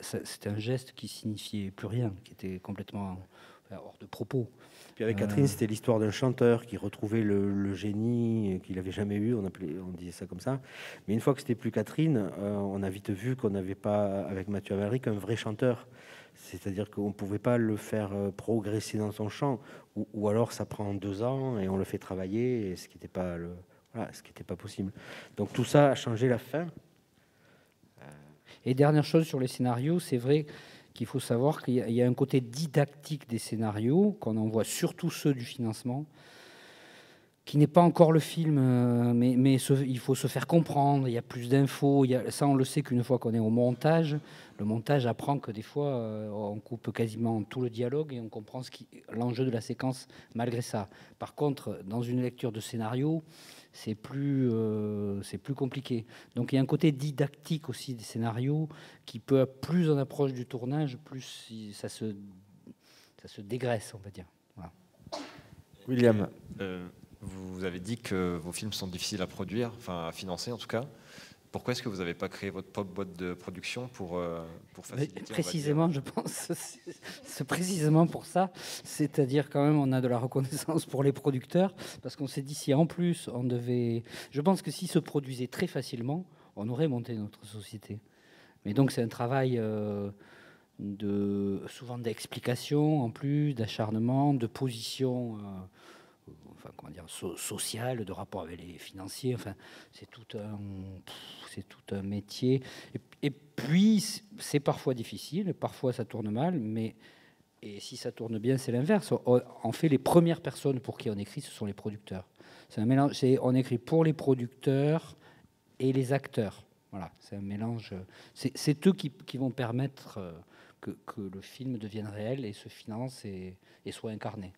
c'était un geste qui signifiait plus rien, qui était complètement hors de propos. Puis avec Catherine, euh. c'était l'histoire d'un chanteur qui retrouvait le, génie qu'il n'avait jamais eu, on, appelait, on disait ça comme ça. Mais une fois que c'était plus Catherine, euh, on a vite vu qu'on n'avait pas, avec Mathieu Amalric, un vrai chanteur. C'est-à-dire qu'on ne pouvait pas le faire euh, progresser dans son chant, ou, alors ça prend deux ans et on le fait travailler, ce qui n'était pas, le, ce qui pas possible. Donc tout ça a changé la fin. Et dernière chose sur les scénarios, c'est vrai qu'il faut savoir qu'il y, a un côté didactique des scénarios, qu'on envoie surtout ceux du financement, qui n'est pas encore le film, euh, mais, mais il faut se faire comprendre, il y a plus d'infos. Ça, on le sait qu'une fois qu'on est au montage, le montage apprend que des fois, euh, on coupe quasiment tout le dialogue et on comprend l'enjeu de la séquence malgré ça. Par contre, dans une lecture de scénario, c'est plus, euh, c'est plus compliqué. Donc il y a un côté didactique aussi des scénarios qui peut, plus on approche du tournage, plus ça se, ça se dégraisse, on va dire. William. Euh, vous avez dit que vos films sont difficiles à produire, enfin à financer en tout cas. Pourquoi est-ce que vous n'avez pas créé votre propre boîte de production pour, euh, pour faciliter Précisément, je pense, [LAUGHS] c'est précisément pour ça. C'est-à-dire quand même, on a de la reconnaissance pour les producteurs, parce qu'on s'est dit si en plus on devait... Je pense que s'ils se produisait très facilement, on aurait monté notre société. Mais donc c'est un travail euh, de souvent d'explication en plus, d'acharnement, de position. Euh, enfin, comment dire, social, de rapport avec les financiers. Enfin, c'est tout un, c'est tout un métier. Et, puis, c'est parfois difficile, parfois ça tourne mal, mais et si ça tourne bien, c'est l'inverse. En fait, les premières personnes pour qui on écrit, ce sont les producteurs. C'est un mélange. on écrit pour les producteurs et les acteurs. Voilà, c'est un mélange. C'est eux qui, vont permettre, euh, que, le film devienne réel et se finance et soit incarné.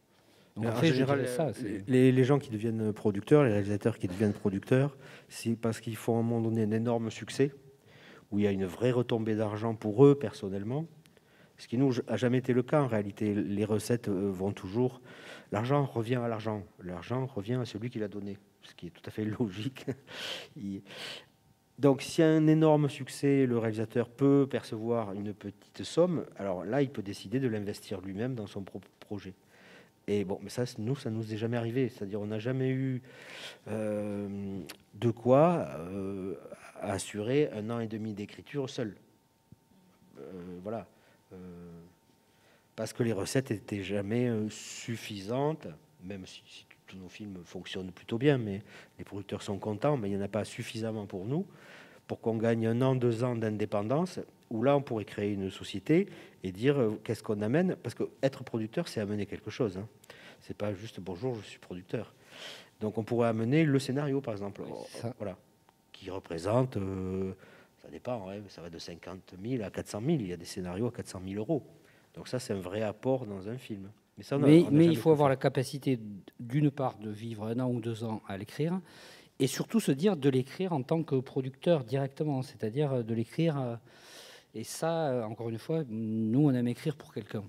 Donc, Mais en en fait, je général, dirais ça, c'est- les, les gens qui deviennent producteurs, les réalisateurs qui deviennent producteurs, c'est parce qu'ils font à un moment donné un énorme succès, où il y a une vraie retombée d'argent pour eux personnellement. Ce qui nous a jamais été le cas en réalité. Les recettes euh, vont toujours. L'argent revient à l'argent. L'argent revient à celui qui l'a donné, ce qui est tout à fait [LAUGHS] logique. Donc, a un énorme succès, le réalisateur peut percevoir une petite somme. Alors là, il peut décider de l'investir lui-même dans son propre projet. Et bon, mais ça, nous, ça nous est jamais arrivé. C'est-à-dire, on n'a jamais eu euh, de quoi euh, assurer un an et demi d'écriture seul. Euh, voilà. Parce que les recettes n'étaient jamais suffisantes, même si tous nos films fonctionnent plutôt bien, mais les producteurs sont contents, mais il n'y en a pas suffisamment pour nous, pour qu'on gagne un an, deux ans d'indépendance, où là, on pourrait créer une société et dire euh, qu'est-ce qu'on amène, parce que être producteur, c'est amener quelque chose. Hein. C'est pas juste bonjour, je suis producteur. Donc, on pourrait amener le scénario, par exemple, Oui, Oh, ça. voilà, qui représente, euh, ça dépend, hein, ça va de 50 000 à 400 000. Il y a des scénarios à 400 000 euros. Donc ça, c'est un vrai apport dans un film. Mais, ça, on a- mais, on a mais jamais il faut avoir la capacité, d'une part, de vivre un an ou deux ans à l'écrire, et surtout se dire de l'écrire en tant que producteur directement, c'est-à-dire euh, de l'écrire. Et ça, euh, encore une fois, nous, on aime écrire pour quelqu'un.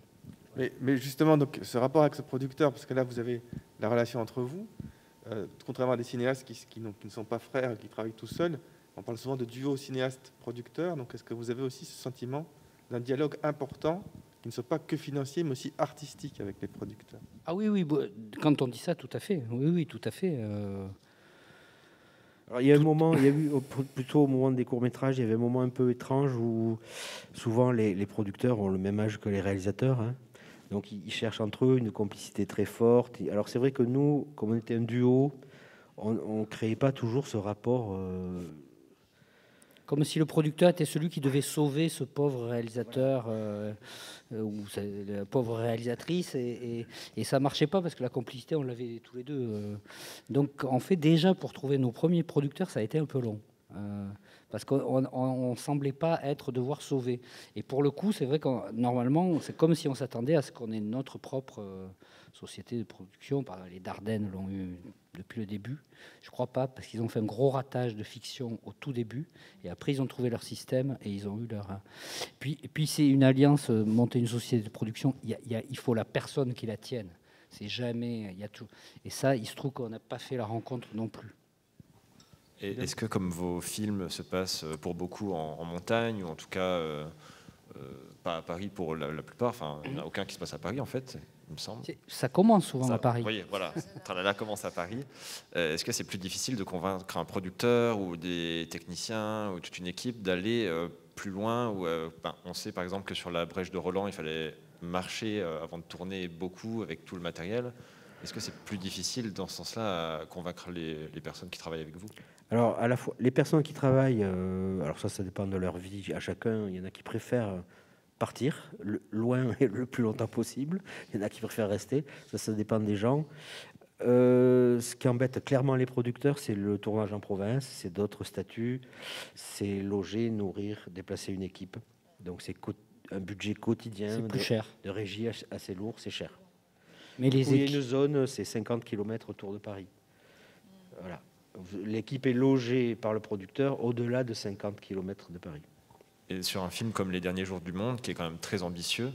Mais, mais justement, donc, ce rapport avec ce producteur, parce que là, vous avez la relation entre vous, euh, contrairement à des cinéastes qui, qui n'ont- qui ne sont pas frères, qui travaillent tout seuls, on parle souvent de duo cinéaste-producteur. Donc, est-ce que vous avez aussi ce sentiment d'un dialogue important qui ne soit pas que financier, mais aussi artistique avec les producteurs? Ah oui, oui, bo- quand on dit ça, tout à fait. Oui, oui, tout à fait. euh, Il y a un moment, il y a eu plutôt au moment des courts métrages, il y avait un moment un peu étrange où souvent les, producteurs ont le même âge que les réalisateurs, hein. donc ils, ils cherchent entre eux une complicité très forte. Alors c'est vrai que nous, comme on était un duo, on ne créait pas toujours ce rapport. euh, Comme si le producteur était celui qui devait sauver ce pauvre réalisateur euh, euh, ou la pauvre réalisatrice, et, et, et ça marchait pas parce que la complicité, on l'avait tous les deux. euh. Donc, en fait, déjà pour trouver nos premiers producteurs, ça a été un peu long. Parce qu'on ne semblait pas être devoir sauver. Et pour le coup, c'est vrai que normalement, c'est comme si on s'attendait à ce qu'on ait notre propre euh, société de production. Les Dardennes l'ont eu depuis le début. Je crois pas, parce qu'ils ont fait un gros ratage de fiction au tout début, et après ils ont trouvé leur système et ils ont eu leur. euh, Puis, puis c'est une alliance, euh, monter une société de production. Il, il faut la personne qui la tienne. C'est jamais, y a tout. Et ça, il se trouve qu'on n'a pas fait la rencontre non plus. Est-ce que, comme vos films se passent euh, pour beaucoup en, en montagne, ou en tout cas euh, euh, pas à Paris pour la, la plupart, enfin, il n'y en a aucun qui se passe à Paris en fait, il me semble. Ça commence souvent Ça, à Paris. Voyez, voilà, [LAUGHS] Tralala commence à Paris. Euh, Est-ce que c'est plus difficile de convaincre un producteur ou des techniciens ou toute une équipe d'aller plus loin ben, On sait par exemple que sur la brèche de Roland, il fallait marcher avant de tourner beaucoup avec tout le matériel. Est-ce que c'est plus difficile dans ce sens-là à convaincre les, les personnes qui travaillent avec vous? Alors, à la fois, les personnes qui travaillent, euh, alors ça, ça dépend de leur vie à chacun. Il y en a qui préfèrent partir le- loin [LAUGHS] et le plus longtemps possible. Il y en a qui préfèrent rester. Ça, ça dépend des gens. Euh, ce qui embête clairement les producteurs, c'est le tournage en province, c'est d'autres statuts, c'est loger, nourrir, déplacer une équipe. Donc, c'est un budget quotidien plus de, cher. de régie assez lourd, c'est cher. Mais les il y a une zone, c'est 50 km autour de Paris. Voilà. L'équipe est logée par le producteur au-delà de 50 km de Paris. Et sur un film comme Les Derniers Jours du Monde, qui est quand même très ambitieux,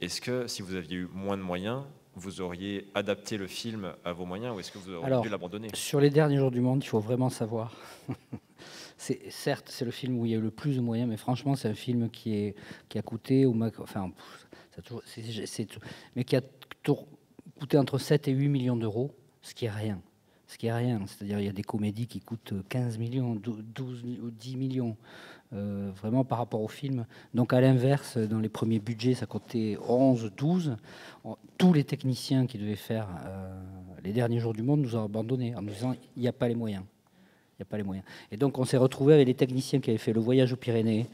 est-ce que si vous aviez eu moins de moyens, vous auriez adapté le film à vos moyens ou est-ce que vous auriez Alors, dû l'abandonner? Sur les derniers jours du monde, il faut vraiment savoir. [LAUGHS] c'est certes, c'est le film où il y a eu le plus de moyens, mais franchement, c'est un film qui est qui a coûté au max- enfin, pff, ça a toujours- c'est- c'est- mais qui a tour- coûté entre 7 et 8 millions d'euros, ce qui est rien. Ce qui est rien. C'est-à-dire, il y a des comédies qui coûtent 15 millions, 12 mi- ou 10 millions, euh, vraiment par rapport au film. Donc, à l'inverse, dans les premiers budgets, ça coûtait 11, 12. On- Tous les techniciens qui devaient faire euh, les derniers jours du monde nous ont abandonnés en nous disant il n'y a pas les moyens. Il n'y a pas les moyens. Et donc, on s'est retrouvé avec les techniciens qui avaient fait le voyage aux Pyrénées,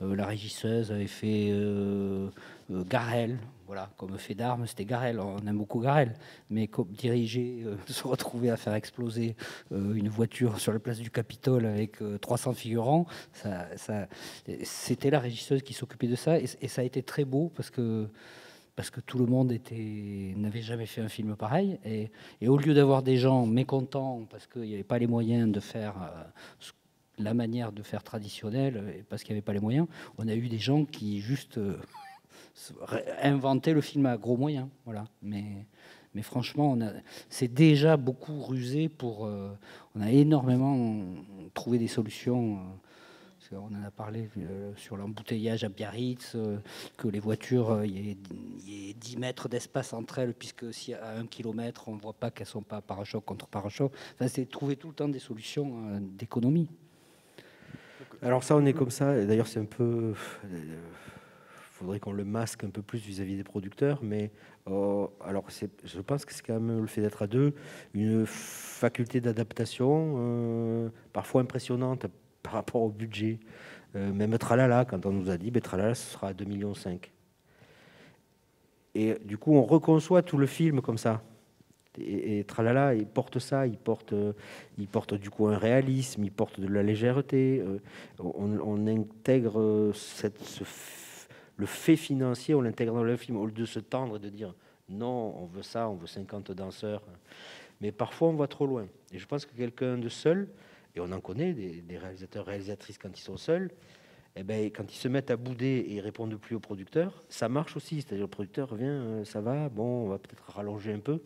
la régisseuse avait fait Garel, voilà, comme fait d'armes, c'était Garel. On aime beaucoup Garel, mais comme diriger, [LAUGHS] se retrouver à faire exploser une voiture sur la place du Capitole avec 300 figurants, ça, ça, c'était la régisseuse qui s'occupait de ça, et, ça a été très beau parce que parce tout le monde n'avait jamais fait un film pareil. Et, au lieu d'avoir des gens mécontents parce qu'il n'y avait pas les moyens de faire euh, la manière de faire traditionnelle, parce qu'il n'y avait pas les moyens, on a eu des gens qui juste euh, inventaient le film à gros moyens. Voilà. Mais, franchement, c'est déjà beaucoup rusé pour. Euh, on a énormément trouvé des solutions. On en a parlé euh, sur l'embouteillage à Biarritz, euh, que les voitures, il y, ait 10 mètres d'espace entre elles, puisque si à un kilomètre, on ne voit pas qu'elles sont pas pare-choc contre pare-choc. Enfin, c'est trouver tout le temps des solutions euh, d'économie. Alors ça, on est comme ça. D'ailleurs, c'est un peu... Faudrait qu'on le masque un peu plus vis-à-vis des producteurs, mais alors je pense que c'est quand même le fait d'être à deux, une faculté d'adaptation parfois impressionnante [LAUGHS] par rapport au budget. Euh, même Tralala, quand on nous a dit, ben, Tralala, ce sera à 2,5 millions. Et du coup, on reconçoit tout le film comme ça. Et, Tralala, il porte ça, il porte, euh, il porte du coup un réalisme, il porte de la légèreté. Euh, on, intègre cette, le fait financier, on l'intègre dans le film, au lieu de se tendre et de dire non, on veut ça, on veut 50 danseurs. Mais parfois, on va trop loin. Et je pense que quelqu'un de seul, et on en connaît des, réalisateurs, réalisatrices quand ils sont seuls, et eh ben, quand ils se mettent à bouder et ils répondent plus au producteur, ça marche aussi. C'est-à-dire le producteur revient, euh, ça va, bon, on va peut-être rallonger un peu.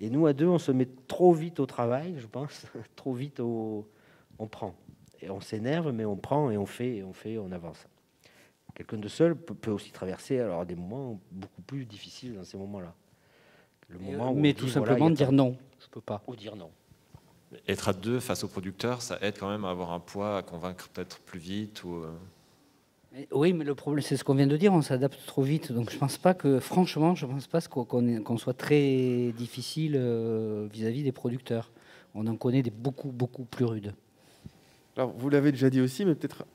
Et, nous, à deux, on se met trop vite au travail, je pense, [LAUGHS] trop vite au... on prend. Et on s'énerve, mais on prend et on fait, et on fait, on avance. Quelqu'un de seul peut, aussi traverser alors des moments beaucoup plus difficiles dans ces moments-là. Le moment mais tout simplement dire non, je peux pas. Ou dire non être à deux face au producteur, ça aide quand même à avoir un poids, à convaincre peut-être plus vite ou. Euh. Oui, mais le problème, c'est ce qu'on vient de dire, on s'adapte trop vite. Donc je pense pas que, franchement, je pense pas qu'on soit très difficile euh, vis-à-vis des producteurs. On en connaît des beaucoup, beaucoup plus rudes. Alors vous l'avez déjà dit aussi, mais peut-être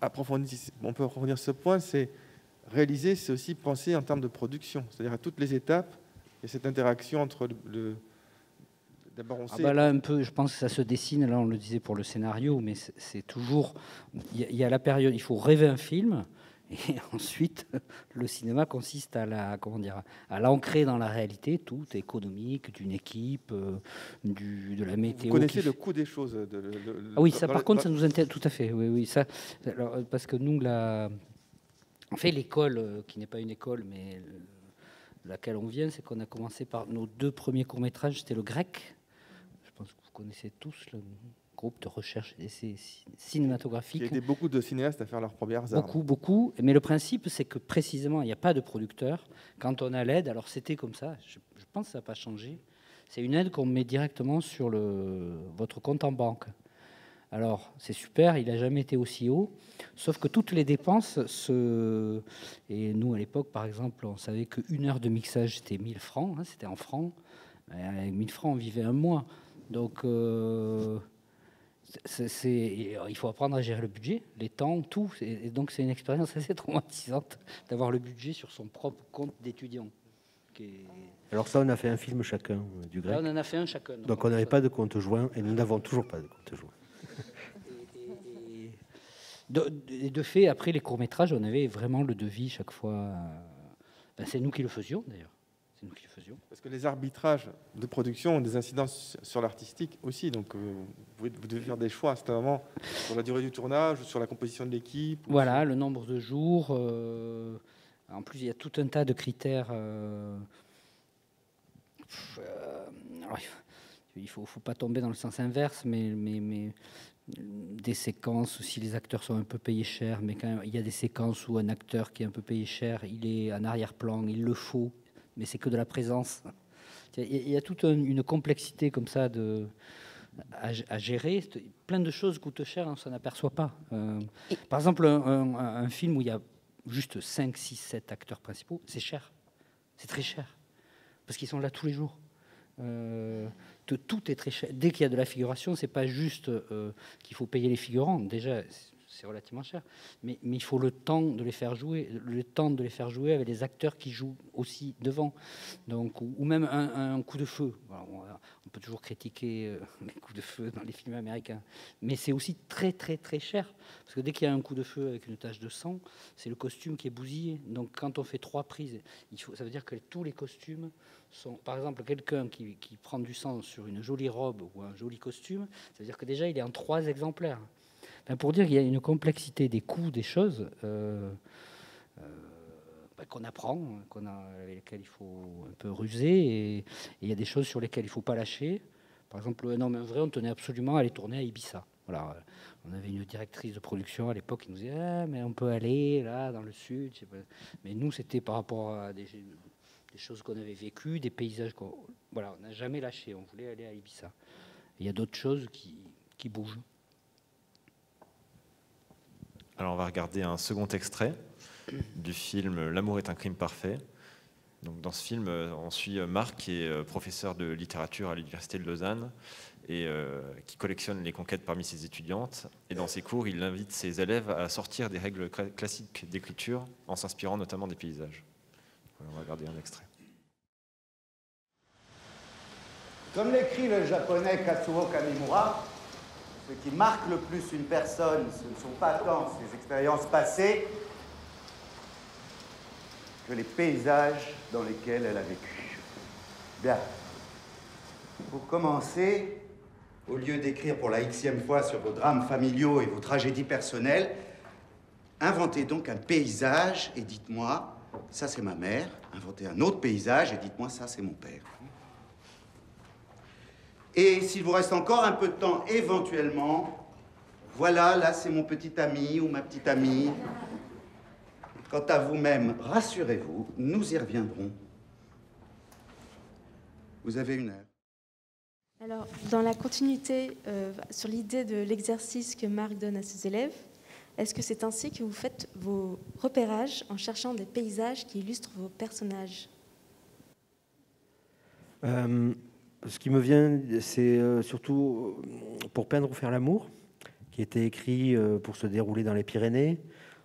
approfondir, on peut approfondir ce point, c'est réaliser, c'est aussi penser en termes de production, c'est-à-dire à toutes les étapes, et cette interaction entre le ah bah là, un peu, je pense que ça se dessine. Là, on le disait pour le scénario, mais c'est toujours. Il y, a la période. Il faut rêver un film. Et [LAUGHS] ensuite, le cinéma consiste à la, comment dire, à l'ancrer dans la réalité, tout économique, d'une équipe, euh, du, de la météo. Vous connaissez le coût des choses. De, ah oui, ça, par contre, ça nous intéresse tout à fait. Oui, oui, ça. parce que nous, la, en fait, l'école, euh, qui n'est pas une école, mais laquelle on vient, c'est qu'on a commencé par nos deux premiers courts métrages, c'était le grec pense que vous connaissez tous le groupe de recherche et d'essais cinématographiques. Il y a beaucoup de cinéastes à faire leurs premières armes. Beaucoup, beaucoup. Mais le principe, c'est que précisément, il n'y a pas de producteur. Quand on a l'aide, alors c'était comme ça, je, pense que ça n'a pas changé. C'est une aide qu'on met directement sur le, votre compte en banque. Alors, c'est super, il n'a jamais été aussi haut, sauf que toutes les dépenses, se... et nous à l'époque, par exemple, on savait qu'une heure de mixage, c'était 1000 francs, hein, c'était en francs. Avec 1000 francs, on vivait un mois. Donc, euh, il faut apprendre à gérer le budget, les temps, tout. Et donc, c'est une expérience assez traumatisante d'avoir le budget sur son propre compte d'étudiant. Alors ça, on a fait un film chacun euh, du grec. on en a fait un chacun. Donc, on n'avait pas de compte joint et nous n'avons toujours pas de compte joint. Et, de, fait, après les courts-métrages, on avait vraiment le devis chaque fois. Ben, c'est nous qui le faisions d'ailleurs. C'est nous qui le faisions. Parce que les arbitrages de production ont des incidences sur l'artistique aussi. Donc, euh, vous, devez faire des choix à ce moment sur la durée du tournage, sur la composition de l'équipe. Voilà, le nombre de jours. Euh, en plus, il y a tout un tas de critères. Euh, il ne faut, faut, pas tomber dans le sens inverse, mais, mais, mais des séquences si les acteurs sont un peu payés cher, mais quand il y a des séquences où un acteur qui est un peu payé cher, il est en arrière-plan, il le faut, mais c'est que de la présence. Il y a toute une complexité comme ça de, à, gérer. Plein de choses coûtent cher, on s'en aperçoit pas. Euh, par exemple, un, film où il y a juste 5, 6, 7 acteurs principaux, c'est cher. C'est très cher. Parce qu'ils sont là tous les jours. Euh, tout est très cher. Dès qu'il y a de la figuration, c'est pas juste euh, qu'il faut payer les figurants. Déjà, c'est relativement cher. Mais, il faut le temps de les faire jouer, le temps de les faire jouer avec des acteurs qui jouent aussi devant. Donc, ou, même un, coup de feu. on, peut toujours critiquer euh, [LAUGHS] les coups de feu dans les films américains, mais c'est aussi très très très cher parce que dès qu'il y a un coup de feu avec une tache de sang, c'est le costume qui est bousillé. Donc, quand on fait trois prises, ça veut dire que tous les costumes sont, par exemple, quelqu'un qui prend du sang sur une jolie robe ou un joli costume, ça veut dire que déjà il est en trois exemplaires pour dire qu'il y a une complexité des coûts des choses euh, euh, bah, qu'on apprend, avec lesquelles il faut un peu ruser, et, il y a des choses sur lesquelles il ne faut pas lâcher. Par exemple, un homme vrai, on tenait absolument à aller tourner à Ibiza. Voilà, on avait une directrice de production à l'époque qui nous disait ah, mais on peut aller là dans le sud. Mais nous, c'était par rapport à des, choses qu'on avait vécues, des paysages qu'on voilà, on n'a jamais lâché. On voulait aller à Ibiza. Il y a d'autres choses qui bougent. Alors on va regarder un second extrait du film L'amour est un crime parfait. Donc dans ce film, euh, on suit Marc, qui est euh, professeur de littérature à l'Université de Lausanne et euh, qui collectionne les conquêtes parmi ses étudiantes. Et dans ses cours, il invite ses élèves à sortir des règles classiques d'écriture en s'inspirant notamment des paysages. On va regarder un extrait. Comme l'écrit le japonais Katsuo Kamimura, ce qui marque le plus une personne, ce ne sont pas tant ses expériences passées que les paysages dans lesquels elle a vécu. Bien. Pour commencer, au lieu d'écrire pour la xème fois sur vos drames familiaux et vos tragédies personnelles, inventez donc un paysage et dites-moi, ça c'est ma mère. Inventez un autre paysage et dites-moi, ça c'est mon père. Et s'il vous reste encore un peu de temps, éventuellement, voilà, là c'est mon petit ami ou ma petite amie. Quant à vous-même, rassurez-vous, nous y reviendrons. Vous avez une heure. Alors, dans la continuité euh, sur l'idée de l'exercice que Marc donne à ses élèves, est-ce que c'est ainsi que vous faites vos repérages en cherchant des paysages qui illustrent vos personnages? Euh, ce qui me vient, c'est euh, surtout euh, pour peindre ou faire l'amour, qui était écrit euh, pour se dérouler dans les Pyrénées,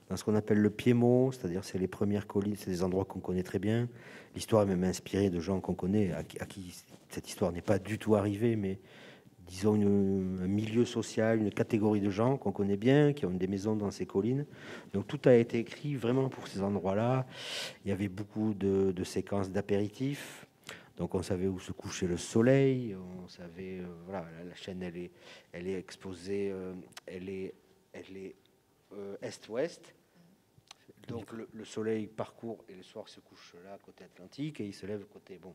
dans ce qu'on appelle le Piémont, c'est-à-dire c'est les premières collines, c'est des endroits qu'on connaît très bien. L'histoire est même inspirée de gens qu'on connaît, à qui, cette histoire n'est pas du tout arrivée, mais disons un milieu social, une catégorie de gens qu'on connaît bien, qui ont des maisons dans ces collines. Donc tout a été écrit vraiment pour ces endroits-là. Il y avait beaucoup de séquences d'apéritifs donc on savait où se couchait le soleil, on savait, euh, voilà, la, chaîne elle est, elle est exposée, euh, elle est, elle est euh, est-ouest. Donc le, soleil parcourt et le soir se couche là côté Atlantique et il se lève côté bon.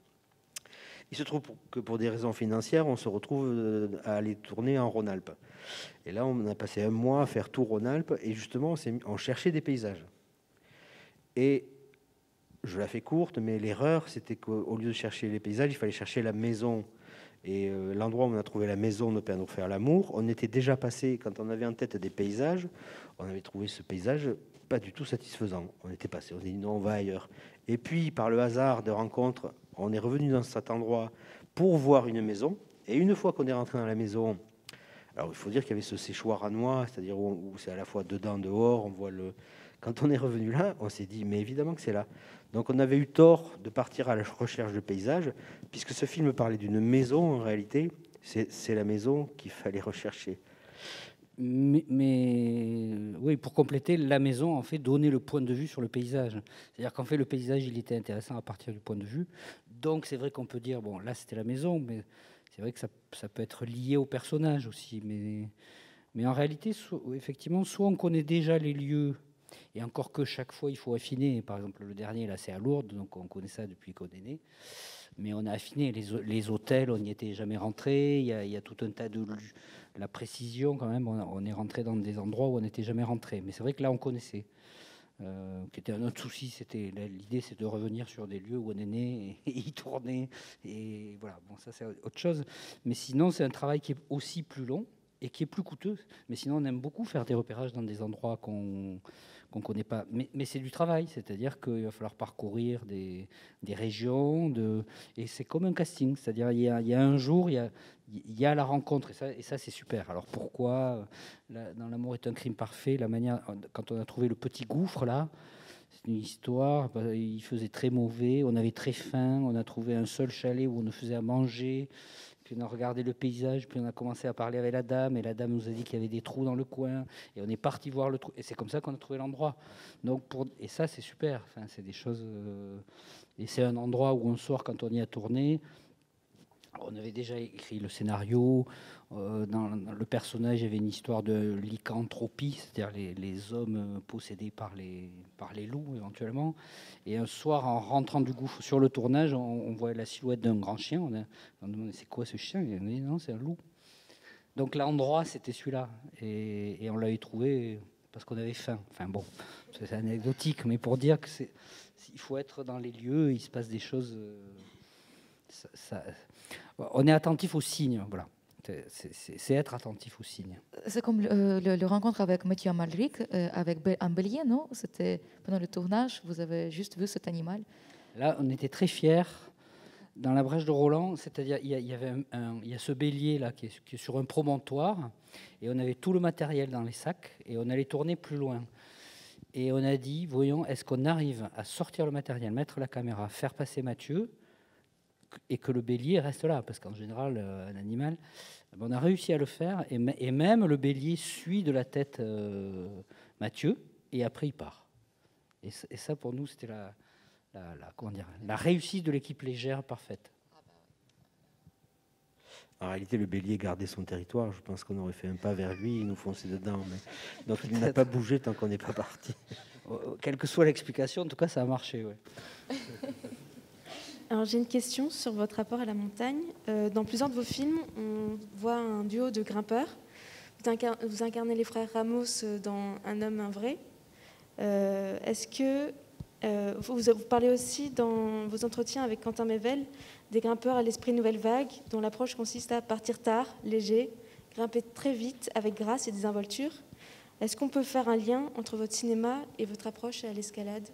Il se trouve que pour des raisons financières, on se retrouve à aller tourner en Rhône-Alpes. Et là, on a passé un mois à faire tout Rhône-Alpes et justement, on, on cherchait des paysages. Et je la fais courte, mais l'erreur, c'était qu'au lieu de chercher les paysages, il fallait chercher la maison. Et euh, l'endroit où on a trouvé la maison de Père faire l'amour, on était déjà passé, quand on avait en tête des paysages, on avait trouvé ce paysage pas du tout satisfaisant. On était passé, on s'est dit non, on va ailleurs. Et puis, par le hasard de rencontre, on est revenu dans cet endroit pour voir une maison. Et une fois qu'on est rentré dans la maison, alors il faut dire qu'il y avait ce séchoir à noix, c'est-à-dire où, c'est à la fois dedans, dehors, on voit le. Quand on est revenu là, on s'est dit, mais évidemment que c'est là. Donc on avait eu tort de partir à la recherche de paysages, puisque ce film parlait d'une maison, en réalité, c'est la maison qu'il fallait rechercher. Mais, oui, pour compléter, la maison en fait donner le point de vue sur le paysage. C'est-à-dire qu'en fait le paysage il était intéressant à partir du point de vue. Donc c'est vrai qu'on peut dire bon là c'était la maison, mais c'est vrai que ça, ça, peut être lié au personnage aussi. Mais, mais en réalité, effectivement, soit on connaît déjà les lieux et encore que chaque fois, il faut affiner. Par exemple, le dernier, là, c'est à Lourdes, donc on connaît ça depuis qu'on est né. Mais on a affiné les, les hôtels, on n'y était jamais rentré. Il y, a, tout un tas de. La précision, quand même, on, est rentré dans des endroits où on n'était jamais rentré. Mais c'est vrai que là, on connaissait. Euh, qui était un autre souci, c'était l'idée, c'est de revenir sur des lieux où on est né et, y tourner. Et voilà, bon, ça c'est autre chose. Mais sinon, c'est un travail qui est aussi plus long, et qui est plus coûteux. Mais sinon, on aime beaucoup faire des repérages dans des endroits qu'on qu'on connaît pas. Mais, mais c'est du travail, c'est-à-dire qu'il va falloir parcourir des, des régions, de, et c'est comme un casting, c'est-à-dire il il y a un jour, il y a, y a la rencontre, et ça, et ça c'est super. Alors pourquoi, dans L'amour est un crime parfait, la manière, quand on a trouvé le petit gouffre là, c'est une histoire, bah, il faisait très mauvais, on avait très faim, on a trouvé un seul chalet où on nous faisait à manger, puis on a regardé le paysage, puis on a commencé à parler avec la dame, et la dame nous a dit qu'il y avait des trous dans le coin, et on est parti voir le trou, et c'est comme ça qu'on a trouvé l'endroit. Donc pour, et ça c'est super, enfin, c'est des choses, euh, et c'est un endroit où on sort quand on y a tourné. On avait déjà écrit le scénario. Euh, dans, le personnage, il y avait une histoire de lycanthropie, c'est-à-dire les, hommes possédés par les, loups éventuellement. Et un soir, en rentrant du gouffre sur le tournage, on, voit la silhouette d'un grand chien. On a, demandé c'est quoi ce chien? Il a dit non, c'est un loup. Donc l'endroit, c'était celui-là. Et, on l'avait trouvé parce qu'on avait faim. Enfin bon, c'est anecdotique, mais pour dire que c'est, il faut être dans les lieux, il se passe des choses. euh, on est attentif aux signes, voilà. C'est- être attentif aux signes. C'est comme euh, le, le rencontre avec Mathieu Amalric, euh, avec un bélier, non? C'était pendant le tournage, vous avez juste vu cet animal? Là, on était très fiers. Dans la brèche de Roland, c'est-à-dire, il y, avait un- un- il y a ce bélier là qui est, qui est sur un promontoire, et on avait tout le matériel dans les sacs, et on allait tourner plus loin. Et on a dit, voyons, est-ce qu'on arrive à sortir le matériel, mettre la caméra, faire passer Mathieu, et que le bélier reste là, parce qu'en général, euh, un animal, ben, on a réussi à le faire, et, me- et même le bélier suit de la tête euh, Mathieu, et après il part. Et, ça, pour nous, c'était la, la, la- comment dire, la réussite de l'équipe légère parfaite. En réalité, le bélier gardait son territoire. Je pense qu'on aurait fait un pas vers lui, il nous fonçait dedans. Mais... Donc il n'a pas bougé tant qu'on n'est pas parti. Euh, Quelle que soit l'explication, en tout cas, ça a marché. ouais. [LAUGHS] Alors j'ai une question sur votre rapport à la montagne. Euh, dans plusieurs de vos films, on voit un duo de grimpeurs. Vous, incar- vous incarnez les frères Ramos euh, dans Un homme, un vrai. Euh, Est-ce que vous, vous parlez aussi dans vos entretiens avec Quentin Mével des grimpeurs à l'esprit nouvelle vague, dont l'approche consiste à partir tard, léger, grimper très vite avec grâce et désinvolture. Est-ce qu'on peut faire un lien entre votre cinéma et votre approche à l'escalade?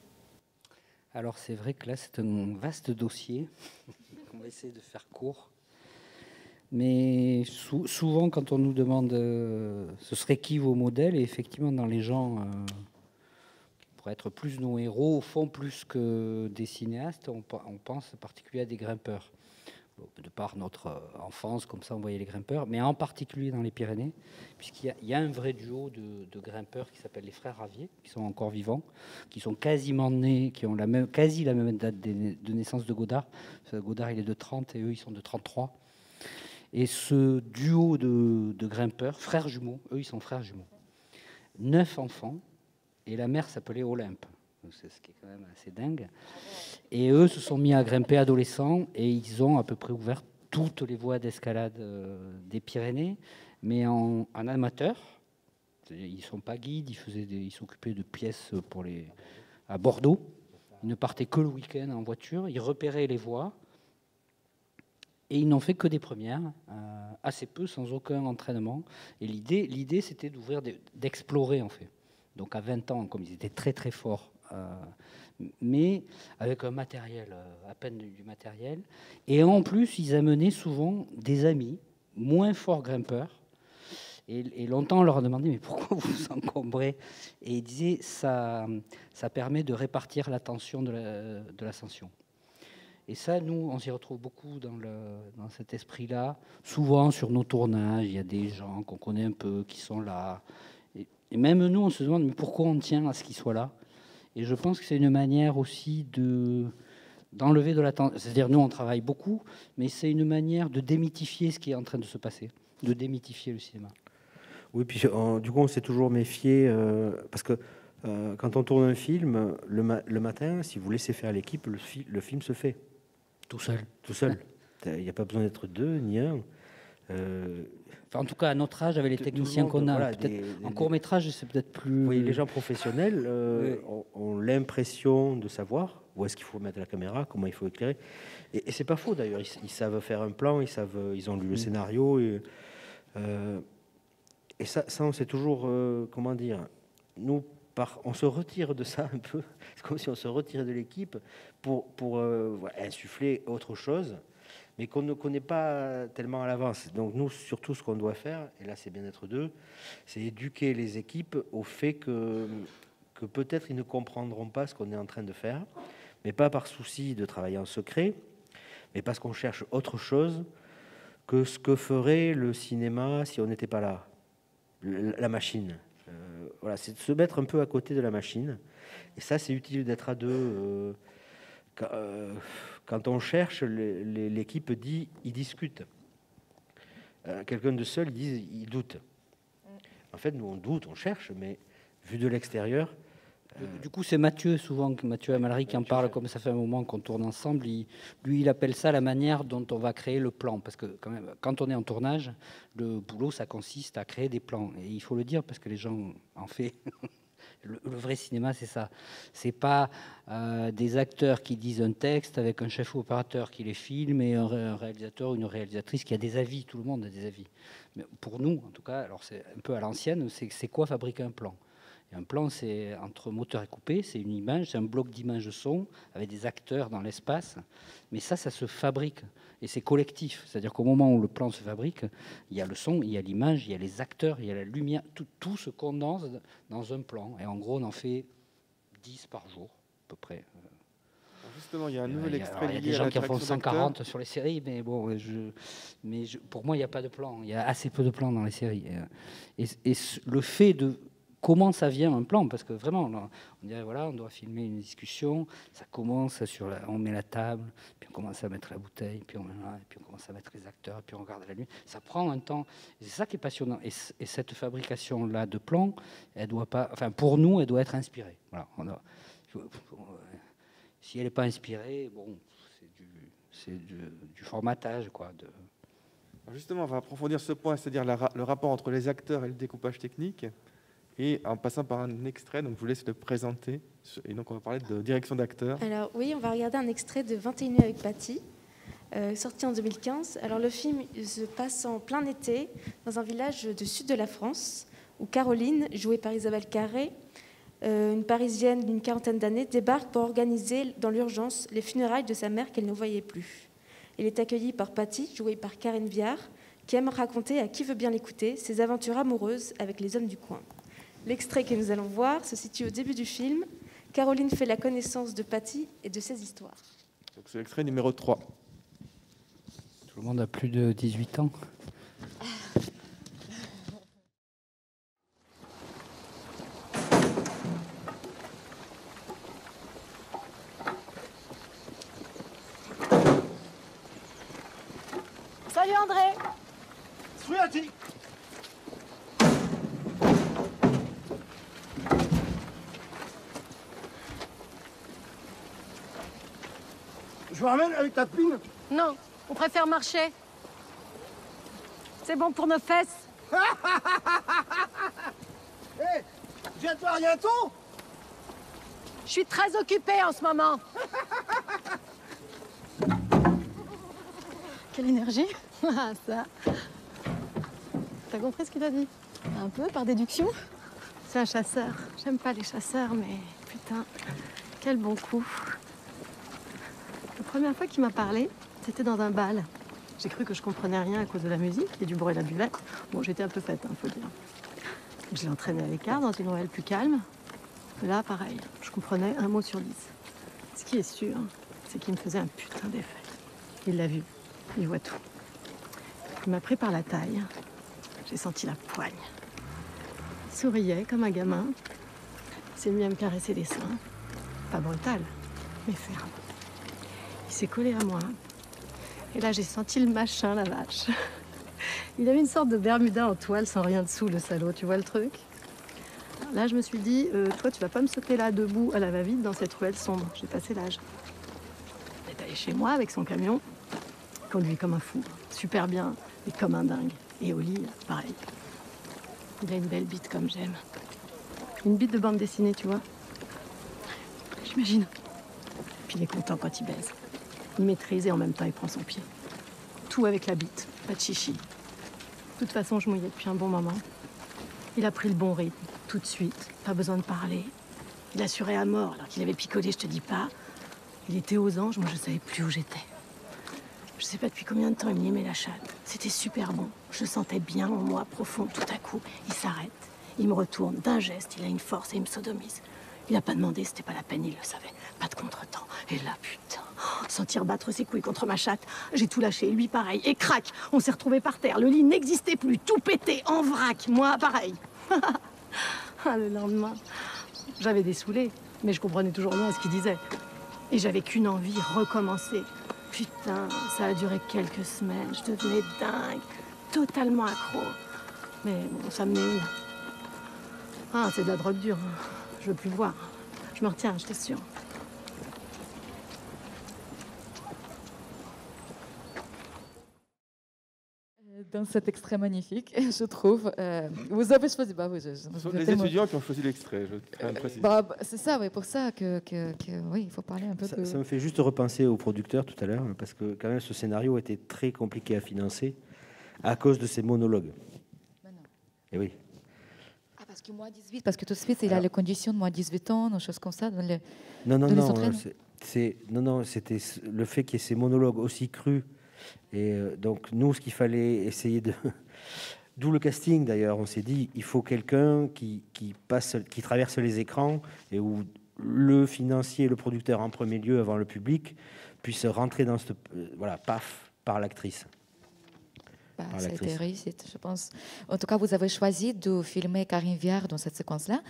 Alors, c'est vrai que là, c'est un vaste dossier. [LAUGHS] on va essayer de faire court. Mais sou- souvent, quand on nous demande euh, ce serait qui vos modèles, et effectivement, dans les gens euh, qui pourraient être plus nos héros, au fond, plus que des cinéastes, on pense en particulier à des grimpeurs. De par notre euh, enfance, comme ça, on voyait les grimpeurs, mais en particulier dans les Pyrénées, puisqu'il y a- un vrai duo de, grimpeurs qui s'appellent les frères Ravier, qui sont encore vivants, qui sont quasiment nés, qui ont la quasi la même date de naissance de Godard. Godard, il est de 30 et eux, ils sont de 33. Et ce duo de grimpeurs, frères jumeaux, eux, ils sont frères jumeaux. Neuf enfants, et la mère s'appelait Olympe. C'est ce qui est quand même assez dingue. Et eux se sont mis à grimper adolescents et ils ont à peu près ouvert toutes les voies d'escalade euh, des Pyrénées, mais en, amateur. Ils ne sont pas guides, ils s'occupaient de pièces pour les, à Bordeaux. Ils ne partaient que le week-end en voiture, ils repéraient les voies. Et ils n'ont fait que des premières, euh, assez peu, sans aucun entraînement. Et l'idée, c'était d'ouvrir, d'explorer en fait. Donc à 20 ans, comme ils étaient très très forts, mais avec un matériel, euh, à peine du, matériel. Et en plus, ils amenaient souvent des amis, moins forts grimpeurs. Et, longtemps, on leur a demandé, mais pourquoi vous [LAUGHS] vous encombrez? Et ils disaient, ça, ça permet de répartir la tension de la- de l'ascension. Et ça, nous, on s'y retrouve beaucoup dans, cet esprit-là. Souvent, sur nos tournages, il y a des gens qu'on connaît un peu, qui sont là. Et même nous, on se demande, mais pourquoi on tient à ce qu'ils soient là? Et je pense que c'est une manière aussi de d'enlever de la tension. C'est-à-dire, nous, on travaille beaucoup, mais c'est une manière de démythifier ce qui est en train de se passer, de démythifier le cinéma. Oui, puis on- du coup, on s'est toujours méfié euh, parce que euh, quand on tourne un film, le, ma- le matin, si vous laissez faire l'équipe, le, fi- le film se fait Tout seul. tout seul. Il n'y a pas besoin d'être deux ni un. Euh, Enfin, en tout cas, à notre âge, avec les techniciens qu'on a, voilà, des- en des- court métrage, c'est peut-être plus. voyez, les gens professionnels euh, Oui. ont, ont l'impression de savoir où est-ce qu'il faut mettre la caméra, comment il faut éclairer. Et, et c'est pas faux d'ailleurs. Ils, ils savent faire un plan, ils savent, ils ont lu le Mm. scénario. Et, euh, et ça, ça on sait toujours, comment dire, nous, par, on se retire de ça un peu, [LAUGHS] c'est comme si on se retirait de l'équipe pour, pour insuffler autre chose, mais qu'on ne connaît pas tellement à l'avance. Donc nous, surtout, ce qu'on doit faire, et là c'est bien d'être deux, c'est éduquer les équipes au fait que, que peut-être ils ne comprendront pas ce qu'on est en train de faire, mais pas par souci de travailler en secret, mais parce qu'on cherche autre chose que ce que ferait le cinéma si on n'était pas là, la machine. Euh, voilà, c'est de se mettre un peu à côté de la machine. Et ça, c'est utile d'être à deux. Euh, euh, quand on cherche, l'équipe dit, il discute. Quelqu'un de seul, il dit, il doute. En fait, nous, on doute, on cherche, mais vu de l'extérieur, du coup, c'est Mathieu, souvent, Mathieu Amalric qui en parle, comme ça fait un moment qu'on tourne ensemble. lui, il appelle ça la manière dont on va créer le plan. Parce que quand, même, quand on est en tournage, le boulot, ça consiste à créer des plans. Et il faut le dire parce que les gens en font. [LAUGHS] Le, vrai cinéma, c'est ça. C'est pas euh, des acteurs qui disent un texte avec un chef opérateur qui les filme et un, réalisateur ou une réalisatrice qui a des avis. Tout le monde a des avis. Mais pour nous, en tout cas, alors c'est un peu à l'ancienne, c'est quoi fabriquer un plan? Un plan, c'est entre moteur et coupé, c'est une image, c'est un bloc d'images son avec des acteurs dans l'espace. Mais ça, ça se fabrique et c'est collectif. C'est-à-dire qu'au moment où le plan se fabrique, il y a le son, il y a l'image, il y a les acteurs, il y a la lumière. Tout, tout, se condense dans un plan. Et en gros, on en fait 10 par jour, à peu près. Justement, il y a un nouvel extrait. Il y a des gens qui en font 140 sur les séries, mais bon, je, mais pour moi, il n'y a pas de plan. Il y a assez peu de plans dans les séries. Et, et le fait de comment ça vient un plan Parce que vraiment, on dirait, voilà, on doit filmer une discussion, ça commence sur la, on met la table, puis on commence à mettre la bouteille, puis on, puis on commence à mettre les acteurs, puis on regarde la nuit. Ça prend un temps. C'est ça qui est passionnant. Et, cette fabrication-là de plans, elle doit pas, enfin, pour nous, elle doit être inspirée. Voilà, si elle n'est pas inspirée, bon, c'est du, formatage, quoi. Justement, on va approfondir ce point, c'est-à-dire le rapport entre les acteurs et le découpage technique et en passant par un extrait. Donc, je vous laisse le présenter. Et donc, on va parler de direction d'acteur. Alors, oui, on va regarder un extrait de 21 nuits avec Patty, euh, sorti en 2015. Alors, le film se passe en plein été dans un village du sud de la France où Caroline, jouée par Isabelle Carré, euh, une Parisienne d'une quarantaine d'années, débarque pour organiser dans l'urgence les funérailles de sa mère qu'elle ne voyait plus. Elle est accueillie par Patty, jouée par Karine Viard, qui aime raconter à qui veut bien l'écouter ses aventures amoureuses avec les hommes du coin. L'extrait que nous allons voir se situe au début du film. Caroline fait la connaissance de Patty et de ses histoires. C'est l'extrait numéro 3. Tout le monde a plus de 18 ans. Vous ramène avec ta pine Non, on préfère marcher. C'est bon pour nos fesses. [LAUGHS] Hé, hey, viens toi bientôt Je suis très occupée en ce moment. [LAUGHS] Quelle énergie [LAUGHS] Ah, ça. T'as compris ce qu'il a dit? Un peu, par déduction? C'est un chasseur. J'aime pas les chasseurs, mais putain, quel bon coup. Première fois qu'il m'a parlé, c'était dans un bal. J'ai cru que je comprenais rien à cause de la musique et du bruit de la buvette. Bon, j'étais un peu faite, il hein, faut dire. Je l'ai entraîné à l'écart dans une ruelle plus calme. là, pareil, je comprenais un mot sur dix. Ce qui est sûr, c'est qu'il me faisait un putain d'effet. Il l'a vu, il voit tout. Il m'a pris par la taille. J'ai senti la poigne. Il souriait comme un gamin. Il s'est mis à me caresser les seins. Pas brutal, mais ferme. Il s'est collé à moi. Et là, j'ai senti le machin, la vache. [LAUGHS] Il avait une sorte de bermuda en toile sans rien dessous, le salaud, tu vois le truc? Là, je me suis dit, euh, toi, tu vas pas me sauter là debout à la va-vite dans cette ruelle sombre. J'ai passé l'âge. Il est allé chez moi avec son camion. Conduit comme un fou, super bien, et comme un dingue. Et au lit, pareil. Il a une belle bite comme j'aime. Une bite de bande dessinée, tu vois? J'imagine. Puis il est content quand il baise. Il maîtrise et en même temps il prend son pied. Tout avec la bite, pas de chichi. De toute façon, je mouillais depuis un bon moment. Il a pris le bon rythme, tout de suite, pas besoin de parler. Il assurait à mort, alors qu'il avait picolé, je te dis pas. Il était aux anges, moi je savais plus où j'étais. Je sais pas depuis combien de temps il me la chatte. C'était super bon. Je sentais bien en moi profond. Tout à coup, il s'arrête. Il me retourne d'un geste. Il a une force et il me sodomise. Il a pas demandé, c'était pas la peine, il le savait. Pas de contretemps. Et là, putain, sentir battre ses couilles contre ma chatte, j'ai tout lâché. Lui, pareil. Et crac, on s'est retrouvé par terre. Le lit n'existait plus. Tout pété, en vrac. Moi, pareil. [LAUGHS] ah, le lendemain, j'avais des saoulés, mais je comprenais toujours moins ce qu'il disait. Et j'avais qu'une envie, recommencer. Putain, ça a duré quelques semaines. Je devenais dingue, totalement accro. Mais bon, ça où Ah, c'est de la drogue dure. Je veux plus voir. Je me retiens, je t'assure. Dans cet extrait magnifique, [LAUGHS] je trouve. Euh, vous avez choisi. Bah oui, je, Ce sont les étudiants qui ont choisi l'extrait, je préciser. Bah, bah, c'est ça, oui, pour ça que, que, que- oui, il faut parler un peu Ça, de. ça me fait juste repenser au producteur tout à l'heure, parce que quand même ce scénario était très compliqué à financer à cause de ces monologues. Et oui. Ah, parce que moi, 18, parce que tout de suite, il a les conditions de moins 18 ans, des choses comme ça. Dans les... Non, non, Dans non. c'est- non, non. C'était le fait qu'il y ait ces monologues aussi crus. Et euh, donc nous, ce qu'il fallait essayer de, [LAUGHS] d'où le casting d'ailleurs. On s'est dit, il faut quelqu'un qui, qui passe, qui traverse les écrans et où le financier, le producteur en premier lieu avant le public puisse rentrer dans ce, voilà, paf, par l'actrice. Bah, Par ça a été l'actrice. réussite, je pense. En tout cas, vous avez choisi de filmer Karine Viard dans cette séquence-là,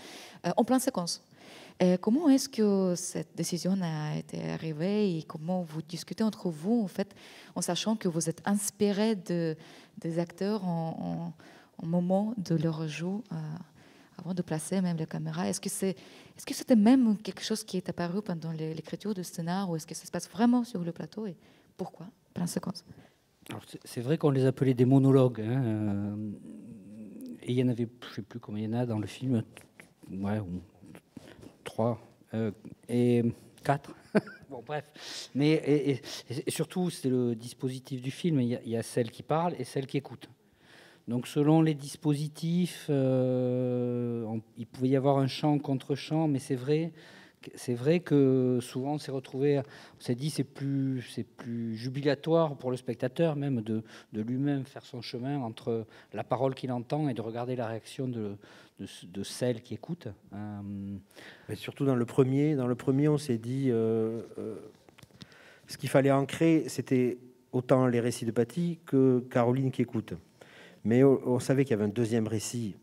euh, en pleine séquence. Euh, comment est-ce que cette décision a été arrivée et comment vous discutez entre vous, en fait, en sachant que vous êtes inspiré de, des acteurs en, en- en moment de leur jeu, euh, avant de placer même la caméra? Est-ce que c'est, est-ce que c'était même quelque chose qui est apparu pendant l'é- l'écriture du scénar ou est-ce que ça se passe vraiment sur le plateau et pourquoi plein séquence c'est- vrai qu'on les appelait des monologues. hein, euh, et il y en avait, je ne sais plus combien il y en a dans le film, ouais, ou trois, euh, et quatre. [LAUGHS] bon, bref. Mais et, surtout, c'est le dispositif du film. Il y, a, celle qui parle et celle qui écoute. Donc, selon les dispositifs, euh, il pouvait y avoir un chant contre chant, mais c'est vrai, c'est vrai que souvent on s'est retrouvé, on s'est dit c'est plus, c'est plus jubilatoire pour le spectateur même de lui-même faire son chemin entre la parole qu'il entend et de regarder la réaction de, de, de celle qui écoute. Euh, Mais surtout dans le premier, dans le premier, on s'est dit euh, euh, ce qu'il fallait ancrer, c'était autant les récits de Patty que Caroline qui écoute. Mais on, savait qu'il y avait un deuxième récit,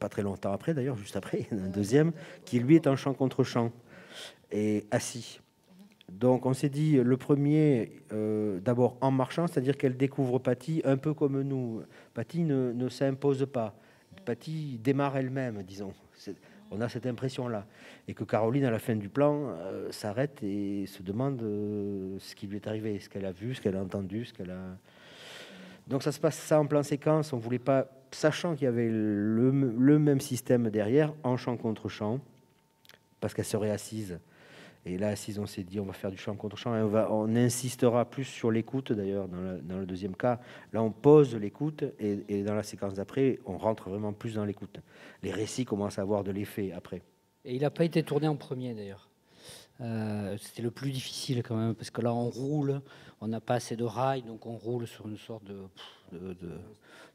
pas très longtemps après d'ailleurs, juste après, [LAUGHS] un deuxième, qui lui est en chant contre chant et assis. Donc on s'est dit, le premier, d'abord en marchant, c'est-à-dire qu'elle découvre Patty un peu comme nous. Patty ne s'impose pas. Démarre elle-même, disons. On a cette impression-là. Et que Caroline, à la fin du plan, euh, s'arrête et se demande euh, ce qui lui est arrivé, ce qu'elle a vu, ce qu'elle a entendu, ce qu'elle a... Donc ça se passe ça en plan séquence. On voulait pas, sachant qu'il y avait le, le même système derrière, en chant contre chant, parce qu'elle serait assise. Et là, assise, on s'est dit, on va faire du chant contre chant. Et on, va, on insistera plus sur l'écoute, d'ailleurs, dans, le- dans le deuxième cas. Là, on pose l'écoute, et, et dans la séquence d'après, on rentre vraiment plus dans l'écoute. Les récits commencent à avoir de l'effet après. Et il n'a pas été tourné en premier d'ailleurs. Euh, C'était le plus difficile quand même, parce que là on roule, on n'a pas assez de rails, donc on roule sur une sorte de. de- de-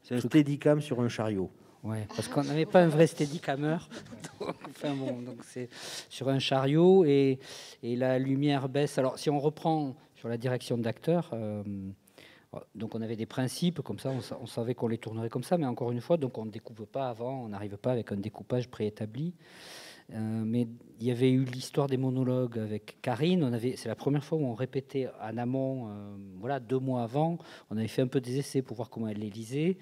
C'est un steadicam sur un chariot. Ouais, parce qu'on n'avait pas un vrai steadicammer. [LAUGHS] Donc, enfin bon, donc c'est sur un chariot et, la lumière baisse. Alors si on reprend sur la direction d'acteur, euh, donc on avait des principes comme ça, on, sa- on savait qu'on les tournerait comme ça, mais encore une fois, donc on ne découpe pas avant, on n'arrive pas avec un découpage préétabli. Euh, mais il y avait eu l'histoire des monologues avec Karine. C'est la première fois où on répétait en amont, euh, voilà, deux mois avant. On avait fait un peu des essais pour voir comment elle les lisait.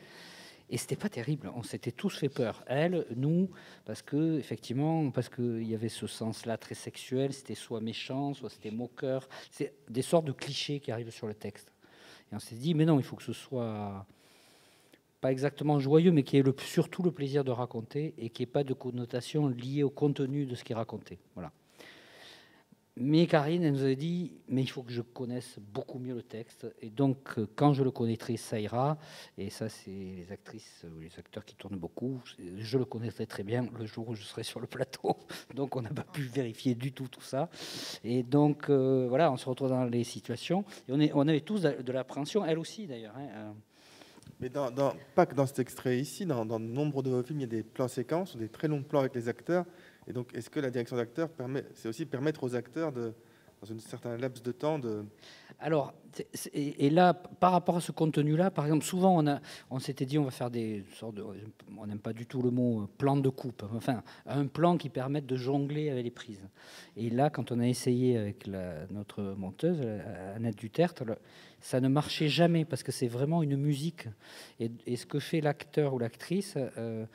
Et c'était pas terrible. On s'était tous fait peur. Elle, nous, parce que effectivement, parce qu'il y avait ce sens-là très sexuel. C'était soit méchant, soit c'était moqueur. C'est des sortes de clichés qui arrivent sur le texte. Et on s'est dit, mais non, il faut que ce soit pas exactement joyeux, mais qui ait le, surtout le plaisir de raconter et qui ait pas de connotation liée au contenu de ce qui est raconté. Voilà. Mais Karine, elle nous avait dit, mais il faut que je connaisse beaucoup mieux le texte. Et donc, euh, quand je le connaîtrai, ça ira. Et ça, c'est les actrices ou les acteurs qui tournent beaucoup. Je le connaîtrai très bien le jour où je serai sur le plateau. [LAUGHS] Donc, on n'a pas pu vérifier du tout tout ça. Et donc, euh, voilà, on se retrouve dans les situations. Et on, avait tous de l'appréhension, elle aussi d'ailleurs. Hein, euh. Mais pas que dans cet extrait ici, dans, dans nombre de vos films, il y a des plans séquences ou des très longs plans avec les acteurs et donc, est-ce que la direction d'acteur permet, c'est aussi permettre aux acteurs dans un certain laps de temps de... Alors, et, là, par rapport à ce contenu-là, par exemple, souvent on, a, on s'était dit on va faire des sortes de... On n'aime pas du tout le mot euh, plan de coupe, enfin, un plan qui permette de jongler avec les prises. Et là, quand on a essayé avec notre monteuse, Annette Duterte, ça ne marchait jamais parce que c'est vraiment une musique. Et, ce que fait l'acteur ou l'actrice... Euh,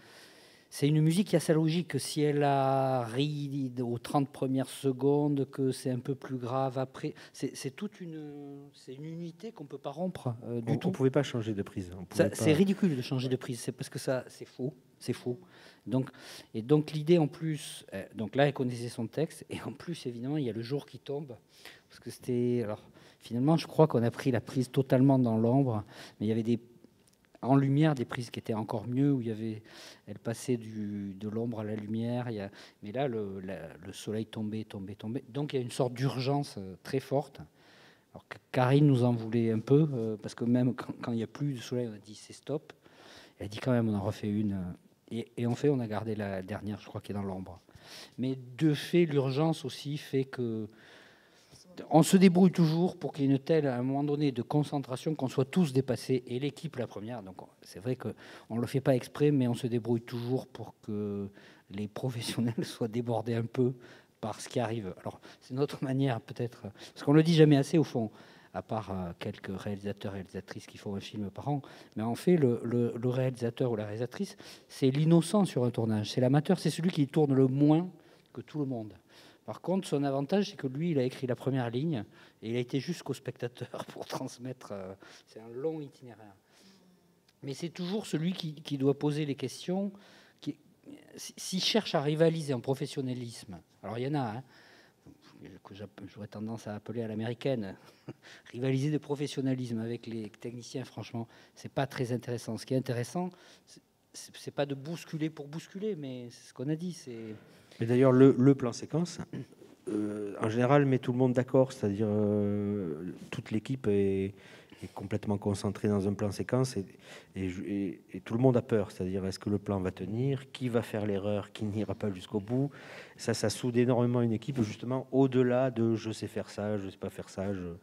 c'est une musique qui a sa logique. Que si elle a ri aux 30 premières secondes, que c'est un peu plus grave après, c'est toute une, c'est une unité qu'on ne peut pas rompre euh, du tout. On ne pouvait pas changer de prise. C'est ridicule de changer de prise. C'est parce que ça, c'est faux. C'est faux. Donc, et donc l'idée en plus, euh, donc là, elle connaissait son texte, et en plus, évidemment, il y a le jour qui tombe, parce que c'était, alors, finalement, je crois qu'on a pris la prise totalement dans l'ombre, mais il y avait des en lumière des prises qui étaient encore mieux, où il y avait, elle passait de l'ombre à la lumière. Il mais là, le, le, soleil tombait, tombait, tombait. Donc il y a une sorte d'urgence euh, très forte. Alors, Karine nous en voulait un peu, euh, parce que même quand, il n'y a plus de soleil, on a dit c'est stop. Elle a dit quand même, on en refait une. Euh, et, et en fait, on a gardé la dernière, je crois, qui est dans l'ombre. Mais de fait, l'urgence aussi fait que on se débrouille toujours pour qu'il y ait une telle, à un moment donné, de concentration qu'on soit tous dépassés, et l'équipe la première. Donc c'est vrai qu'on ne le fait pas exprès, mais on se débrouille toujours pour que les professionnels [LAUGHS] soient débordés un peu par ce qui arrive. Alors c'est notre manière peut-être, parce qu'on ne le dit jamais assez au fond, à part euh, quelques réalisateurs et réalisatrices qui font un film par an, mais en fait le, le réalisateur ou la réalisatrice, c'est l'innocent sur un tournage, c'est l'amateur, c'est celui qui tourne le moins que tout le monde. Par contre, son avantage, c'est que lui, il a écrit la première ligne et il a été jusqu'au spectateur [LAUGHS] pour transmettre. Euh, c'est un long itinéraire. Mais c'est toujours celui qui, doit poser les questions. S'il cherche à rivaliser en professionnalisme, alors il y en a, hein, que j'aurais tendance à appeler à l'américaine, [LAUGHS] rivaliser de professionnalisme avec les techniciens, franchement, c'est pas très intéressant. Ce qui est intéressant, c'est pas de bousculer pour bousculer, mais c'est ce qu'on a dit, c'est mais d'ailleurs, le, plan séquence, euh, en général, met tout le monde d'accord, c'est-à-dire euh, toute l'équipe est, complètement concentrée dans un plan séquence et, tout le monde a peur, c'est-à-dire est-ce que le plan va tenir, qui va faire l'erreur, qui n'ira pas jusqu'au bout? Ça, ça soude énormément une équipe, justement, au-delà de je sais faire ça, je ne sais pas faire ça. Je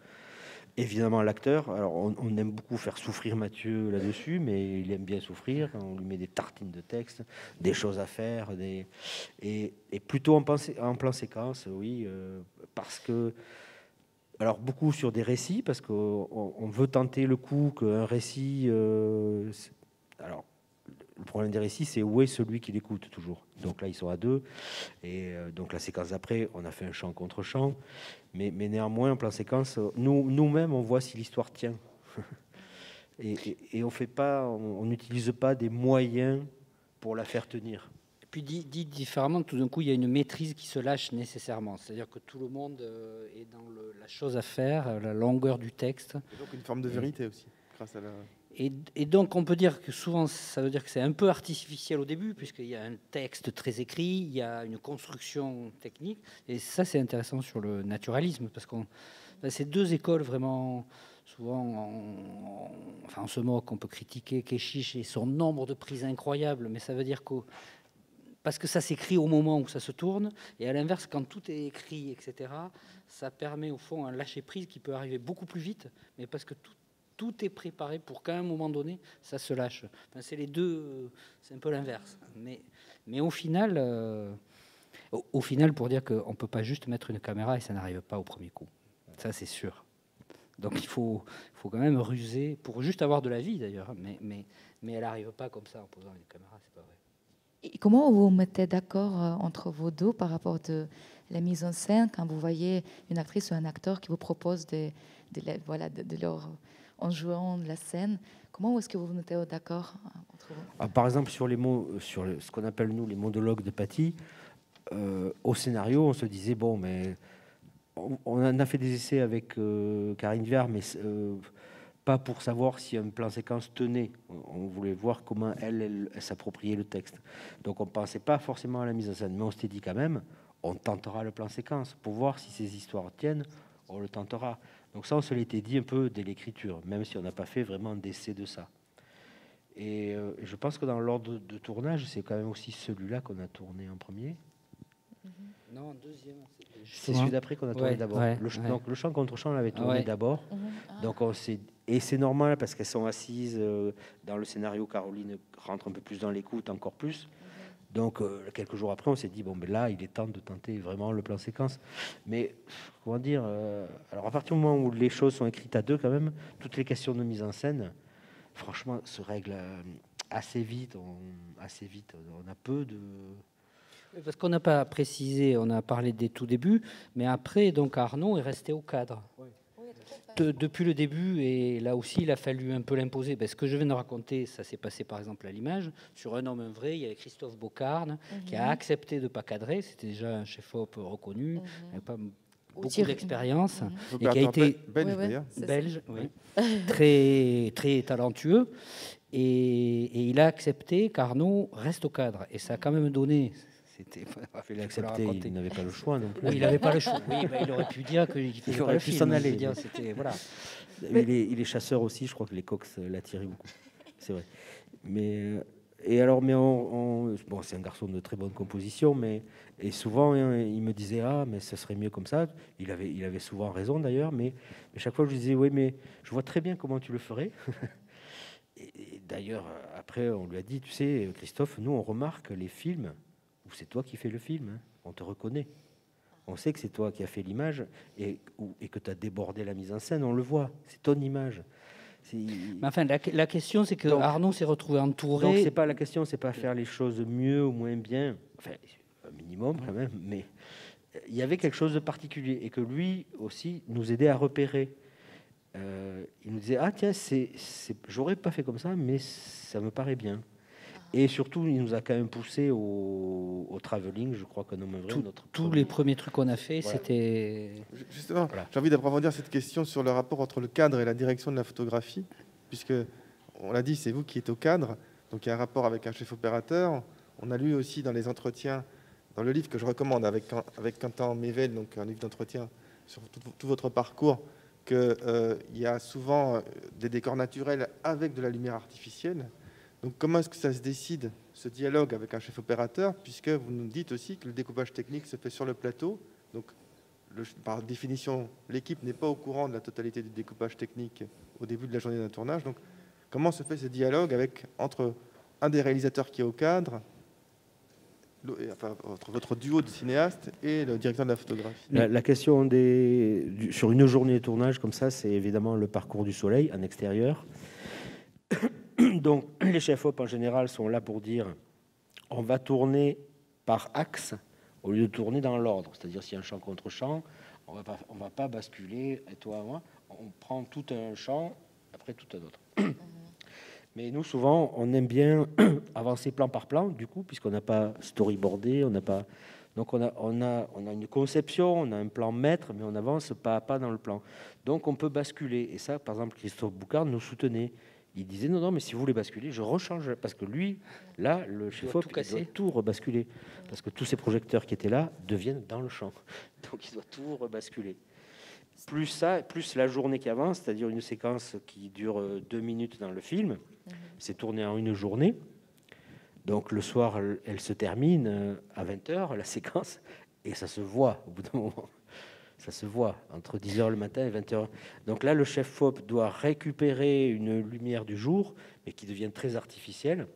évidemment l'acteur. Alors, on, aime beaucoup faire souffrir Mathieu là-dessus, mais il aime bien souffrir. On lui met des tartines de texte, des choses à faire. Et, plutôt en, en, plan séquence, oui, euh, parce que. Alors, beaucoup sur des récits, parce qu'on veut tenter le coup qu'un récit. Euh, alors, le problème des récits, c'est où est celui qui l'écoute toujours. Donc là, ils sont à deux. Et euh, donc la séquence d'après, on a fait un chant contre chant. Mais, mais néanmoins, en plan séquence, nous, nous-mêmes, on voit si l'histoire tient. [LAUGHS] et, et, on fait pas, on n'utilise pas des moyens pour la faire tenir. Et puis dit, dit, différemment, tout d'un coup, il y a une maîtrise qui se lâche nécessairement. C'est-à-dire que tout le monde euh, est dans la chose à faire, la longueur du texte. Et donc une forme de vérité aussi, grâce à la... Et, donc on peut dire que souvent ça veut dire que c'est un peu artificiel au début puisqu'il y a un texte très écrit, il y a une construction technique et ça c'est intéressant sur le naturalisme parce qu'on ben, c'est deux écoles vraiment souvent on, enfin on se moque, on peut critiquer Keshish et son nombre de prises incroyables mais ça veut dire que parce que ça s'écrit au moment où ça se tourne, et à l'inverse, quand tout est écrit, etc., ça permet au fond un lâcher-prise qui peut arriver beaucoup plus vite, mais parce que tout, tout est préparé pour qu'à un moment donné, ça se lâche. Enfin, c'est les deux, c'est un peu l'inverse. Mais, mais au final, euh, au, final, pour dire qu'on ne peut pas juste mettre une caméra et ça n'arrive pas au premier coup. Ça, c'est sûr. Donc il faut, faut quand même ruser pour juste avoir de la vie d'ailleurs, mais, mais, mais elle n'arrive pas comme ça en posant une caméra, c'est pas vrai. Et comment vous mettez d'accord euh, entre vos deux par rapport de la mise en scène quand vous voyez une actrice ou un acteur qui vous propose de, voilà, de leur en jouant la scène. Comment est-ce que vous vous mettez d'accord euh, ah, Par exemple, sur les mots, euh, sur ce qu'on appelle nous les monologues de Paty, euh, au scénario, on se disait bon, mais on, a fait des essais avec euh, Karine Viard, mais pas pour savoir si un plan séquence tenait. On, voulait voir comment elle, elle, s'appropriait le texte. Donc on ne pensait pas forcément à la mise en scène, mais on s'était dit quand même, on tentera le plan séquence pour voir si ces histoires tiennent. On le tentera. Donc ça, on se l'était dit un peu dès l'écriture, même si on n'a pas fait vraiment d'essai de ça. Et euh, je pense que dans l'ordre de tournage, c'est quand même aussi celui-là qu'on a tourné en premier. Non, deuxième. C'est celui d'après qu'on a tourné d'abord. Donc le chant contre chant, on l'avait tourné d'abord. Mhm. Ah. Donc on et c'est normal parce qu'elles sont assises euh, dans le scénario. Caroline rentre un peu plus dans l'écoute, encore plus. Donc euh, quelques jours après, on s'est dit bon, ben là, il est temps de tenter vraiment le plan séquence. Mais comment dire euh, Alors à partir du moment où les choses sont écrites à deux, quand même, toutes les questions de mise en scène, franchement, se règlent assez vite. On, assez vite. On a peu de parce qu'on n'a pas précisé, on a parlé des tout débuts, mais après, donc Arnaud est resté au cadre. Depuis le début, et là aussi, il a fallu un peu l'imposer. Ben, ce que je viens de raconter, ça s'est passé par exemple à l'image. Sur Un homme un vrai, il y avait Christophe Bocarne qui a mhm. accepté de ne pas cadrer. C'était déjà un chef-op reconnu, mmh. pas beaucoup d'expérience, mhm. et qui a été belge, [LAUGHS] très, très talentueux. Et, et, il a accepté qu'Arnaud reste au cadre. Et ça a quand même donné, c'était. Il accepté, il n'avait pas le choix non plus. il n'avait pas le choix. Oui, bah, il aurait pu dire qu'il aurait pu s'en aller. voilà. il, est, il, est, chasseur aussi, je crois que les coqs l'attirent beaucoup. C'est vrai. Mais. Euh, et alors, mais on, bon, c'est un garçon de très bonne composition, mais et souvent hein, il me disait ah mais ce serait mieux comme ça. Il avait, il avait souvent raison d'ailleurs, mais, mais chaque fois je lui disais oui mais je vois très bien comment tu le ferais. [LAUGHS] et d'ailleurs après on lui a dit tu sais Christophe, nous on remarque les films c'est toi qui fais le film, hein. on te reconnaît. On sait que c'est toi qui as fait l'image et, et que tu as débordé la mise en scène, on le voit, c'est ton image. Mais enfin, la, question, c'est que Arnaud s'est retrouvé entouré. Donc, c'est pas la question, c'est pas faire les choses mieux ou moins bien, enfin, un minimum quand même, mais il y avait quelque chose de particulier et que lui aussi nous aidait à repérer. Euh, il nous disait Ah, tiens, c'est, j'aurais pas fait comme ça, mais ça me paraît bien. Et surtout, il nous a quand même poussé au, au travelling. Je crois que nous notre tous les premiers trucs qu'on a fait, c'était. Justement, j'ai envie d'approfondir cette question sur le rapport entre le cadre et la direction de la photographie, puisque on l'a dit, c'est vous qui êtes au cadre, donc il y a un rapport avec un chef opérateur. On a lu aussi dans les entretiens, dans le livre que je recommande avec, avec Quentin Mével, donc un livre d'entretien sur tout, votre parcours, qu'il euh, y a souvent euh, des décors naturels avec de la lumière artificielle. Donc comment est-ce que ça se décide, ce dialogue avec un chef opérateur, puisque vous nous dites aussi que le découpage technique se fait sur le plateau? Donc par définition, l'équipe n'est pas au courant de la totalité du découpage technique au début de la journée d'un tournage. Donc comment se fait ce dialogue avec, entre un des réalisateurs qui est au cadre, entre votre duo de cinéastes et le directeur de la photographie? La, question sur une journée de tournage comme ça, c'est évidemment le parcours du soleil en extérieur. [CLEARS THROAT] Donc, les chefs-op en général sont là pour dire on va tourner par axe au lieu de tourner dans l'ordre. C'est-à-dire, s'il y a un champ contre champ, on on va pas basculer, et toi, moi, on prend tout un champ, après tout un autre. [CLEARS THROAT] Mais nous, souvent, on aime bien [CLEARS THROAT] avancer plan par plan, du coup, puisqu'on n'a pas storyboardé, on n'a pas. Donc, on a, on, a, on a une conception, on a un plan maître, mais on avance pas à pas dans le plan. Donc, on peut basculer. Et ça, par exemple, Christophe Boucard nous soutenait il disait non, non, mais si vous voulez basculer, je rechange. Parce que lui, là, le chef-op, il doit tout rebasculer. Parce que tous ces projecteurs qui étaient là deviennent dans le champ. [LAUGHS] Donc il doit tout rebasculer. Plus ça, plus la journée qui avance, c'est-à-dire une séquence qui dure euh, deux minutes dans le film, mhm. c'est tourné en une journée. Donc le soir, elle se termine euh, à 20h, la [LAUGHS] séquence, et ça se voit au bout d'un moment. Ça se voit entre 10h le matin et 20h. Donc là, le chef FOP doit récupérer une lumière du jour, mais qui devient très artificielle.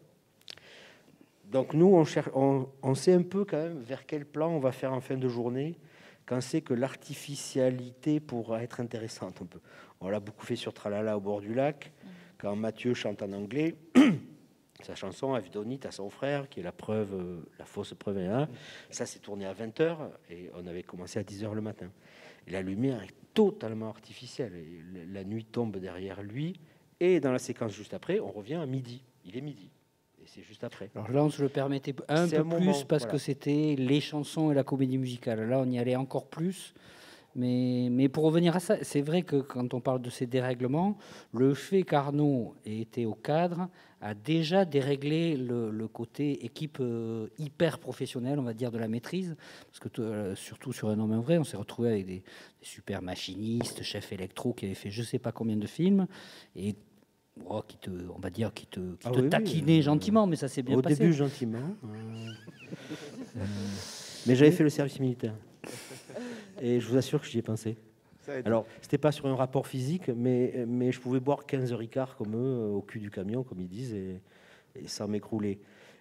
Donc nous, on, sait un peu quand même vers quel plan on va faire en fin de journée, quand c'est que l'artificialité pourra être intéressante un peu. On l'a beaucoup fait sur Tralala au bord du lac, quand Mathieu chante en anglais. [CLEARS THROAT] sa chanson Avidonite à son frère, qui est la preuve, euh, la fausse preuve. Hein. Ça s'est tourné à 20h et on avait commencé à 10h le matin. Et la lumière est totalement artificielle. la nuit tombe derrière lui. Et dans la séquence juste après, on revient à midi. Il est midi. Et c'est juste après. Alors là, on se le permettait un peu plus parce que c'était les chansons et la comédie musicale. Là, on y allait encore plus. Mais, mais pour revenir à ça, c'est vrai que quand on parle de ces dérèglements, le fait qu'Arnaud ait été au cadre a déjà déréglé le, côté équipe euh, hyper professionnelle, on va dire, de la maîtrise. Parce que euh, surtout sur Un homme vrai, on s'est retrouvé avec des, super machinistes, chefs électro qui avaient fait je sais pas combien de films. Et oh, qui te, on va dire, qui te, qui ah taquinaient gentiment, mais ça s'est bien passé. Au début, gentiment. mais j'avais fait le service militaire. Et je vous assure que j'y ai pensé. Alors, c'était pas sur un rapport physique, mais, mais je pouvais boire 15 ricards comme eux euh, au cul du camion, comme ils disent, et, ça m'écroulait.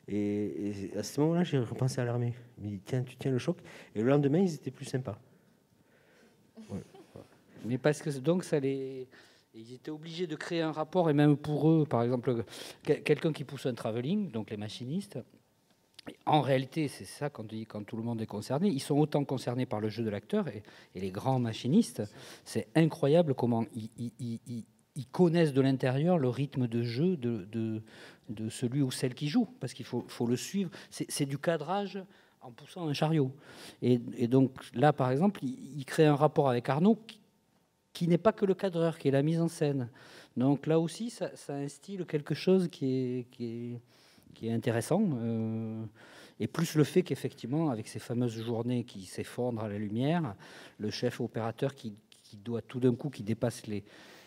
Et, à ce moment-là, j'ai repensé à l'armée. Il dit Tiens, tu tiens le choc. Et le lendemain, ils étaient plus sympas. [LAUGHS] Mais parce que donc, ça les. Ils étaient obligés de créer un rapport, et même pour eux, par exemple, quelqu'un qui pousse un travelling, donc les machinistes, en réalité, c'est ça quand, tout le monde est concerné. Ils sont autant concernés par le jeu de l'acteur et, les grands machinistes. C'est incroyable comment ils, connaissent de l'intérieur le rythme de jeu de, celui ou celle qui joue, parce qu'il faut, le suivre. C'est du cadrage en poussant un chariot. Et, donc là, par exemple, il, crée un rapport avec Arnaud qui, n'est pas que le cadreur, qui est la mise en scène. Donc là aussi, ça, instille quelque chose qui est qui est intéressant. Euh, et plus le fait qu'effectivement, avec ces fameuses journées qui s'effondrent à la lumière, le chef opérateur qui, doit tout d'un coup, qui dépasse les,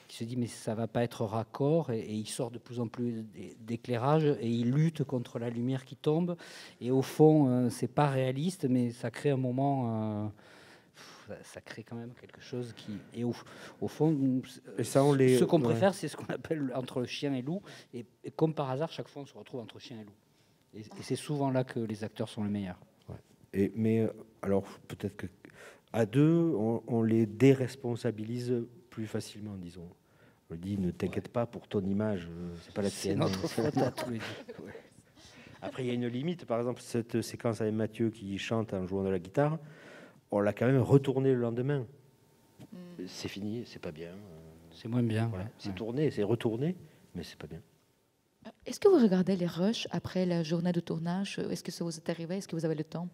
qui se dit mais ça va pas être raccord et, il sort de plus en plus d'éclairage et il lutte contre la lumière qui tombe et au fond euh, c'est pas réaliste mais ça crée un moment euh, ça, crée quand même quelque chose qui et au, fond et ça, on les, ce qu'on préfère c'est ce qu'on appelle entre le chien et loup. Et, comme par hasard chaque fois on se retrouve entre chien et loup. Et, c'est souvent là que les acteurs sont les meilleurs. Et mais euh, alors peut-être que à deux on, les déresponsabilise plus facilement disons. On dit ne t'inquiète pas pour ton image euh, c'est pas la tienne. notre faute à tous les deux. [LAUGHS] Après, il y a une limite. Par exemple, cette séquence avec Mathieu qui chante en jouant de la guitare on l'a quand même retourné le lendemain. Mm. C'est fini, c'est pas bien. C'est moins bien. C'est tourné, c'est retourné, mais c'est pas bien. Est-ce que vous regardez les rushs après la journée de tournage? Est-ce que ça vous est arrivé? Est-ce que vous avez le temps?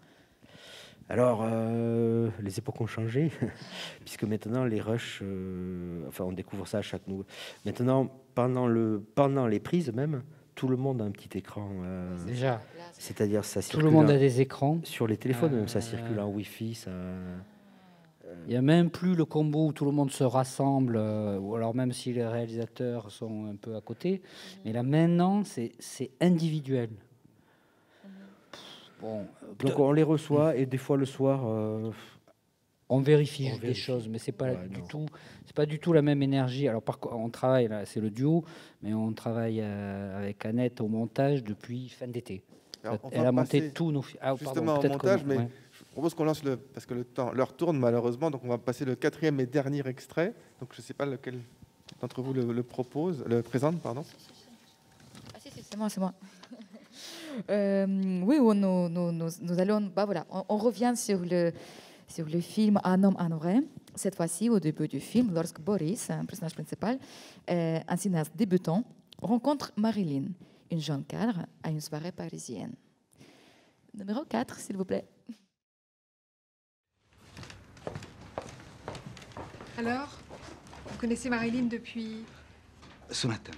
Alors, euh, les époques ont changé, [LAUGHS] puisque maintenant les rushs, euh, enfin on découvre ça à chaque nouveau. Maintenant, pendant, le, pendant les prises même, tout le monde a un petit écran. Euh, Déjà. C'est-à-dire ça Tout le monde a des écrans. Sur les téléphones, même ça circule en Wi-Fi. Ça... Il n'y a même plus le combo où tout le monde se rassemble, euh, ou alors même si les réalisateurs sont un peu à côté. Mais là maintenant, c'est individuel. Bon, Donc on les reçoit et des fois le soir, on vérifie des choses, mais c'est pas du tout, c'est pas du tout la même énergie. Alors par on travaille là, c'est le duo, mais on travaille euh, avec Annette au montage depuis fin d'été. Elle a monté tous nos ah, justement au montage, mais je propose qu'on lance le parce que le temps leur tourne malheureusement, donc on va passer le quatrième et dernier extrait. Donc je sais pas lequel d'entre vous le, propose, le présente, pardon. Ah si, si c'est moi, c'est moi. [LAUGHS] Euh, oui, nous, nous, nous, nous, allons, bah voilà, on revient sur le sur le film Un homme, oreille. Cette fois-ci, au début du film, lorsque Boris, un personnage principal, euh, un cinéaste débutant, rencontre Marilyn, une jeune cadre, à une soirée parisienne. Numéro 4, s'il vous plaît. Alors, vous connaissez Marilyn depuis... Ce matin.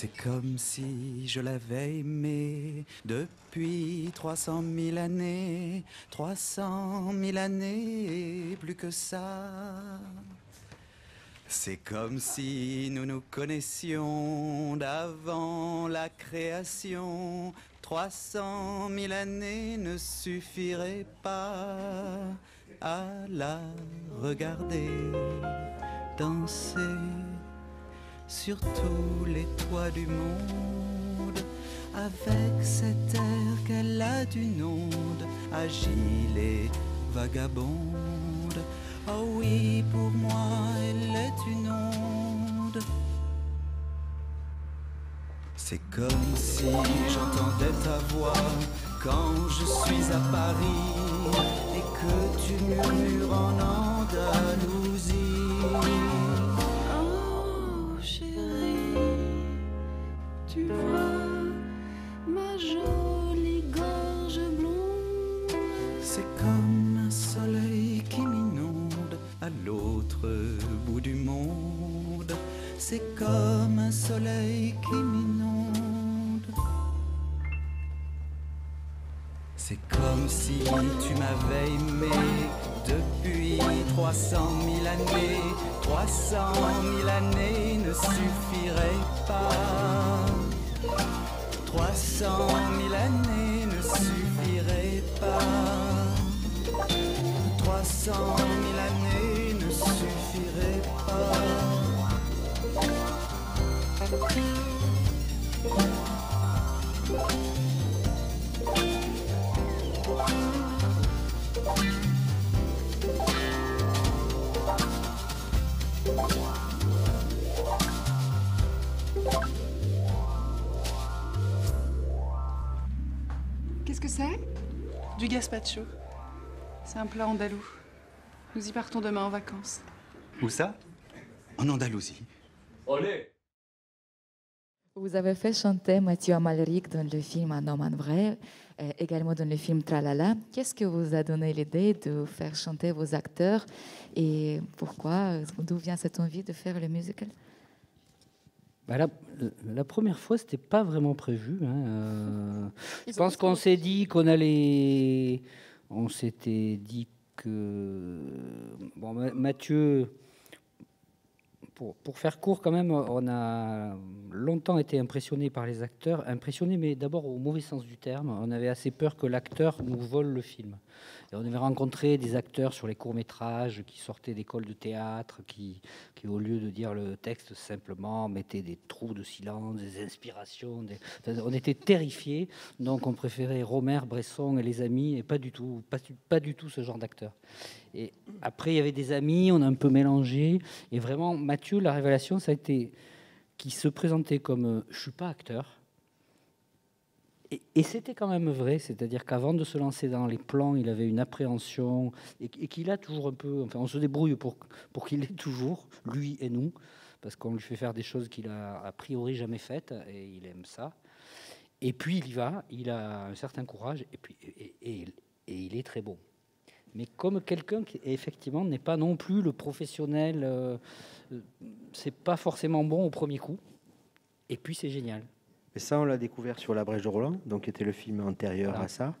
C'est comme si je l'avais aimé depuis 300 000 années, 300 000 années, plus que ça. C'est comme si nous nous connaissions d'avant la création. 300 000 années ne suffiraient pas à la regarder danser sur tous les toits du monde, avec cet air qu'elle a d'une onde, agile et vagabonde. Oh oui, pour moi, elle est une onde. C'est comme si j'entendais ta voix quand je suis à Paris et que tu murmures en Andalousie. L'autre bout du monde. C'est comme un soleil qui m'inonde. C'est comme si tu m'avais aimé depuis 300 000 années. 300 000 années ne suffiraient pas. 300 000 années ne suffiraient pas. 300 000 années Qu'est-ce que c'est? Du gazpacho. C'est un plat andalou. Nous y partons demain en vacances. Où ça? En Andalousie. Vous avez fait chanter Mathieu Amalric dans le film Un homme en vrai, euh, également dans le film Tralala. Qu'est-ce qui vous a donné l'idée de faire chanter vos acteurs et pourquoi, euh, d'où vient cette envie de faire le musical? Bah, la, la première fois, c'était pas vraiment prévu. hein, euh, je pense qu'on s'est dit qu'on allait. On s'était dit que. Bon, Ma- Mathieu. Pour, faire court, quand même, on a longtemps été impressionné par les acteurs. Impressionné, mais d'abord au mauvais sens du terme. On avait assez peur que l'acteur nous vole le film. On avait rencontré des acteurs sur les courts-métrages qui sortaient d'écoles de théâtre, qui, qui, au lieu de dire le texte simplement, mettaient des trous de silence, des inspirations. on était terrifiés, donc on préférait Romer, Bresson et les amis, et pas du tout, pas, du- tout ce genre d'acteur. Et après, il y avait des amis, on a un peu mélangé, et vraiment, Mathieu, la révélation, ça a été qu'il se présentait comme euh, je suis pas acteur. Et, c'était quand même vrai, c'est-à-dire qu'avant de se lancer dans les plans, il avait une appréhension et, qu'il a toujours un peu. Enfin, on se débrouille pour, pour qu'il l'ait toujours, lui et nous, parce qu'on lui fait faire des choses qu'il a a priori jamais faites et il aime ça. Et puis il y va, il a un certain courage et puis et- et il est très bon. Mais comme quelqu'un qui effectivement n'est pas non plus le professionnel, euh, euh, c'est pas forcément bon au premier coup. Et puis c'est génial. Et ça, on l'a découvert sur La Brèche de Roland, donc qui était le film antérieur Voilà. à ça.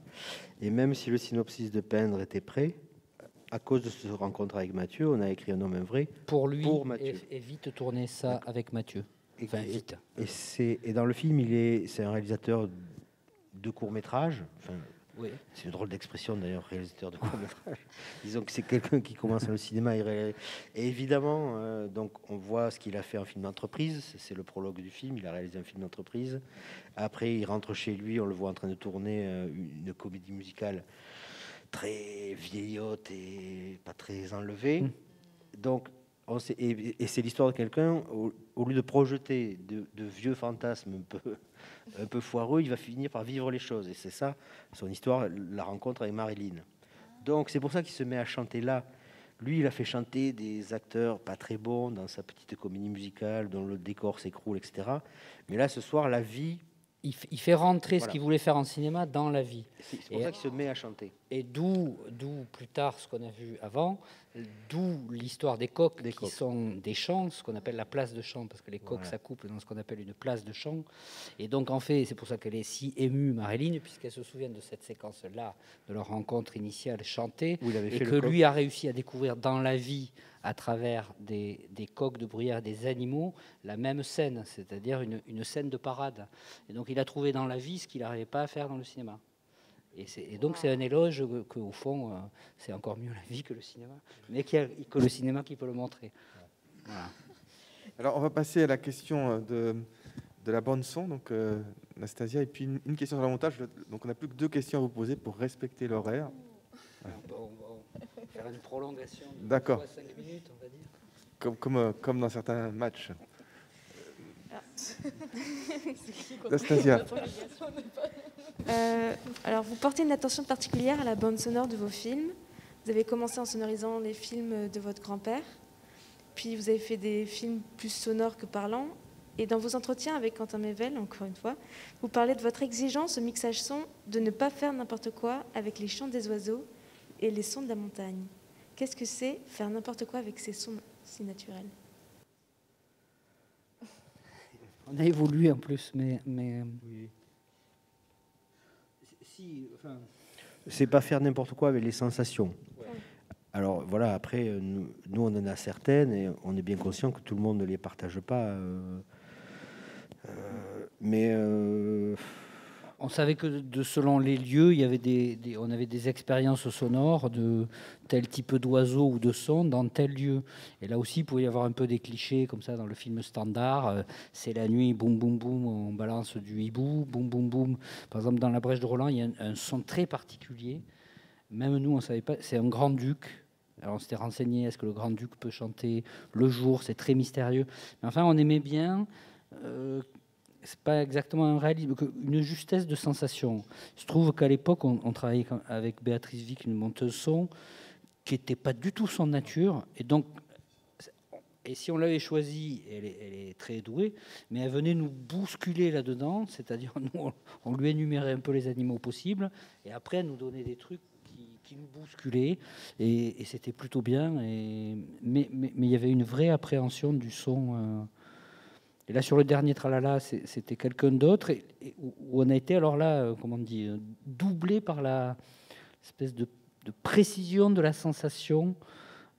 Et même si le synopsis de Pendre était prêt, à cause de cette rencontre avec Mathieu, on a écrit un homme vrai Pour lui, Pour Mathieu. et, et vite tourner ça avec Mathieu. Et, Enfin, vite. et c'est et dans le film, il est c'est un réalisateur de court métrage. Enfin, Oui. c'est une drôle d'expression d'ailleurs, réalisateur de court métrage. [LAUGHS] Disons que c'est quelqu'un qui commence dans le cinéma. Et, évidemment, euh, donc on voit ce qu'il a fait en film d'entreprise. C'est- le prologue du film. Il a réalisé un film d'entreprise. Après, il rentre chez lui. On le voit en train de tourner euh, une comédie musicale très vieillotte et pas très enlevée. Donc, on sait- et, c'est l'histoire de quelqu'un, au, au lieu de projeter de, de vieux fantasmes un peu, un peu foireux, il va finir par vivre les choses. Et c'est ça, son histoire, la rencontre avec Marilyn. Donc, c'est pour ça qu'il se met à chanter là. Lui, il a fait chanter des acteurs pas très bons dans sa petite comédie musicale dont le décor s'écroule, etc. Mais là, ce soir, la vie, Il, fait rentrer ce qu'il voulait faire en cinéma dans la vie. c'est c'est pour Et- ça qu'il se met à chanter. Et d'où, d'où plus tard ce qu'on a vu avant, d'où l'histoire des coqs Des qui sont des champs, ce qu'on appelle la place de champ, parce que les coqs Voilà. s'accouplent dans ce qu'on appelle une place de champ. Et donc en fait, c'est pour ça qu'elle est si émue, Marilyn, puisqu'elle se souvient de cette séquence-là, de leur rencontre initiale chantée, Où il avait et fait que lui a réussi à découvrir dans la vie, à travers des, des coqs de bruyère, des animaux, la même scène, c'est-à-dire une, une scène de parade. Et donc il a trouvé dans la vie ce qu'il n'arrivait pas à faire dans le cinéma. Et, c'est- et donc c'est un éloge que- qu'au fond, euh, c'est encore mieux la vie que le cinéma, mais qu'il y a- que le cinéma qui peut le montrer. Voilà. Alors, on va passer à la question euh, de, de la bande son, donc euh, Nastasia, et puis une, une question sur le montage. Donc, on n'a plus que deux questions à vous poser pour respecter l'horaire. Bon, bon, faire une prolongation de D'accord. minutes, on va dire. Comme, comme, euh, comme dans certains matchs. [LAUGHS] Euh, alors, vous portez une attention particulière à la bande sonore de vos films. Vous avez commencé en sonorisant les films de votre grand-père, puis vous avez fait des films plus sonores que parlants, Et dans vos entretiens avec Quentin Mével, encore une fois, vous parlez de votre exigence au mixage son de ne pas faire n'importe quoi avec les chants des oiseaux et les sons de la montagne. Qu'est-ce que c'est faire n'importe quoi avec ces sons si naturels? On a évolué en plus, mais. mais... Si, enfin, c'est pas faire n'importe quoi avec les sensations. Alors voilà, après, euh, nous, nous, on en a certaines et on est bien conscient que tout le monde ne les partage pas. euh, euh, mais euh, On savait que de, selon les lieux, il y avait des, on avait des expériences sonores de tel type d'oiseau ou de son dans tel lieu. Et là aussi, il pouvait y avoir un peu des clichés comme ça dans le film standard. euh, c'est la nuit, boum boum boum, on balance du hibou, boum boum boum. Par exemple, dans la brèche de Roland, il y a un, son très particulier. Même nous, on savait pas. C'est un grand duc. Alors on s'était renseigné, est-ce que le grand duc peut chanter le jour? C'est très mystérieux. Mais enfin, on aimait bien. euh, c'est pas exactement un réalisme, une justesse de sensation. Je trouve qu'à l'époque, on, travaillait avec Béatrice Vic, une monteuse son, qui n'était pas du tout son nature. Et donc, et si on l'avait choisie, elle est, très douée, mais elle venait nous bousculer là-dedans, c'est-à-dire [LAUGHS] nous, on, lui énumérait un peu les animaux possibles, et après, elle nous donnait des trucs qui, nous bousculaient, et, c'était plutôt bien. Mais il y avait une vraie appréhension du son. euh, et là, sur le dernier tralala, c'était quelqu'un d'autre, où on a été, alors là, euh, comment on dit, euh, doublé par la espèce de, précision de la sensation.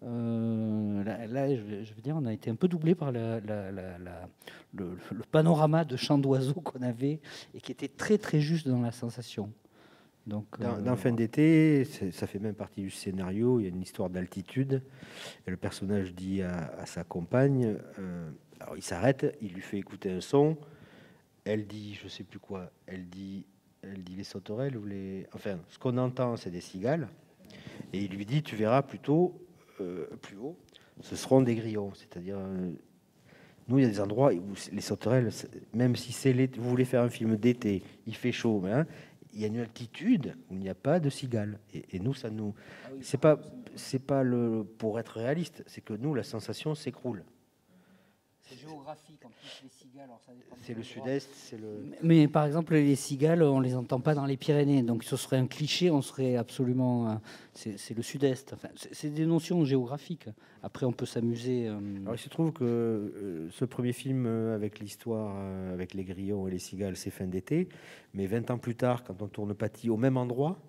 Euh, là, je, veux dire, on a été un peu doublé par le, panorama de chants d'oiseaux qu'on avait et qui était très très juste dans la sensation. Donc, Dans, euh, Fin d'été, ça fait même partie du scénario. Il y a une histoire d'altitude. Et le personnage dit à, sa compagne alors il s'arrête, il lui fait écouter un son. Elle dit, je sais plus quoi, elle dit, elle dit les sauterelles ou les. Enfin, ce qu'on entend, c'est des cigales. Et il lui dit Tu verras plutôt euh, plus haut, ce seront des grillons. C'est-à-dire. euh, nous, il y a des endroits où les sauterelles, même si c'est l'été- vous voulez faire un film d'été, il fait chaud, mais, hein, il y a une altitude où il n'y a pas de cigales. Et, et nous, ça nous, c'est pas, c'est pas le pour être réaliste, c'est que nous, la sensation s'écroule. C'est géographique en plus les cigales. C'est le sud-est, c'est le. Mais par exemple, les cigales, on les entend pas dans les Pyrénées, donc ce serait un cliché, on serait absolument. euh, C'est c'est le sud-est. Enfin, c'est c'est des notions géographiques. Après, on peut s'amuser. euh, Alors, il se trouve que euh, ce premier film euh, avec l'histoire, euh, avec les grillons et les cigales, c'est fin d'été. Mais 20 ans plus tard, quand on tourne Paty au même endroit,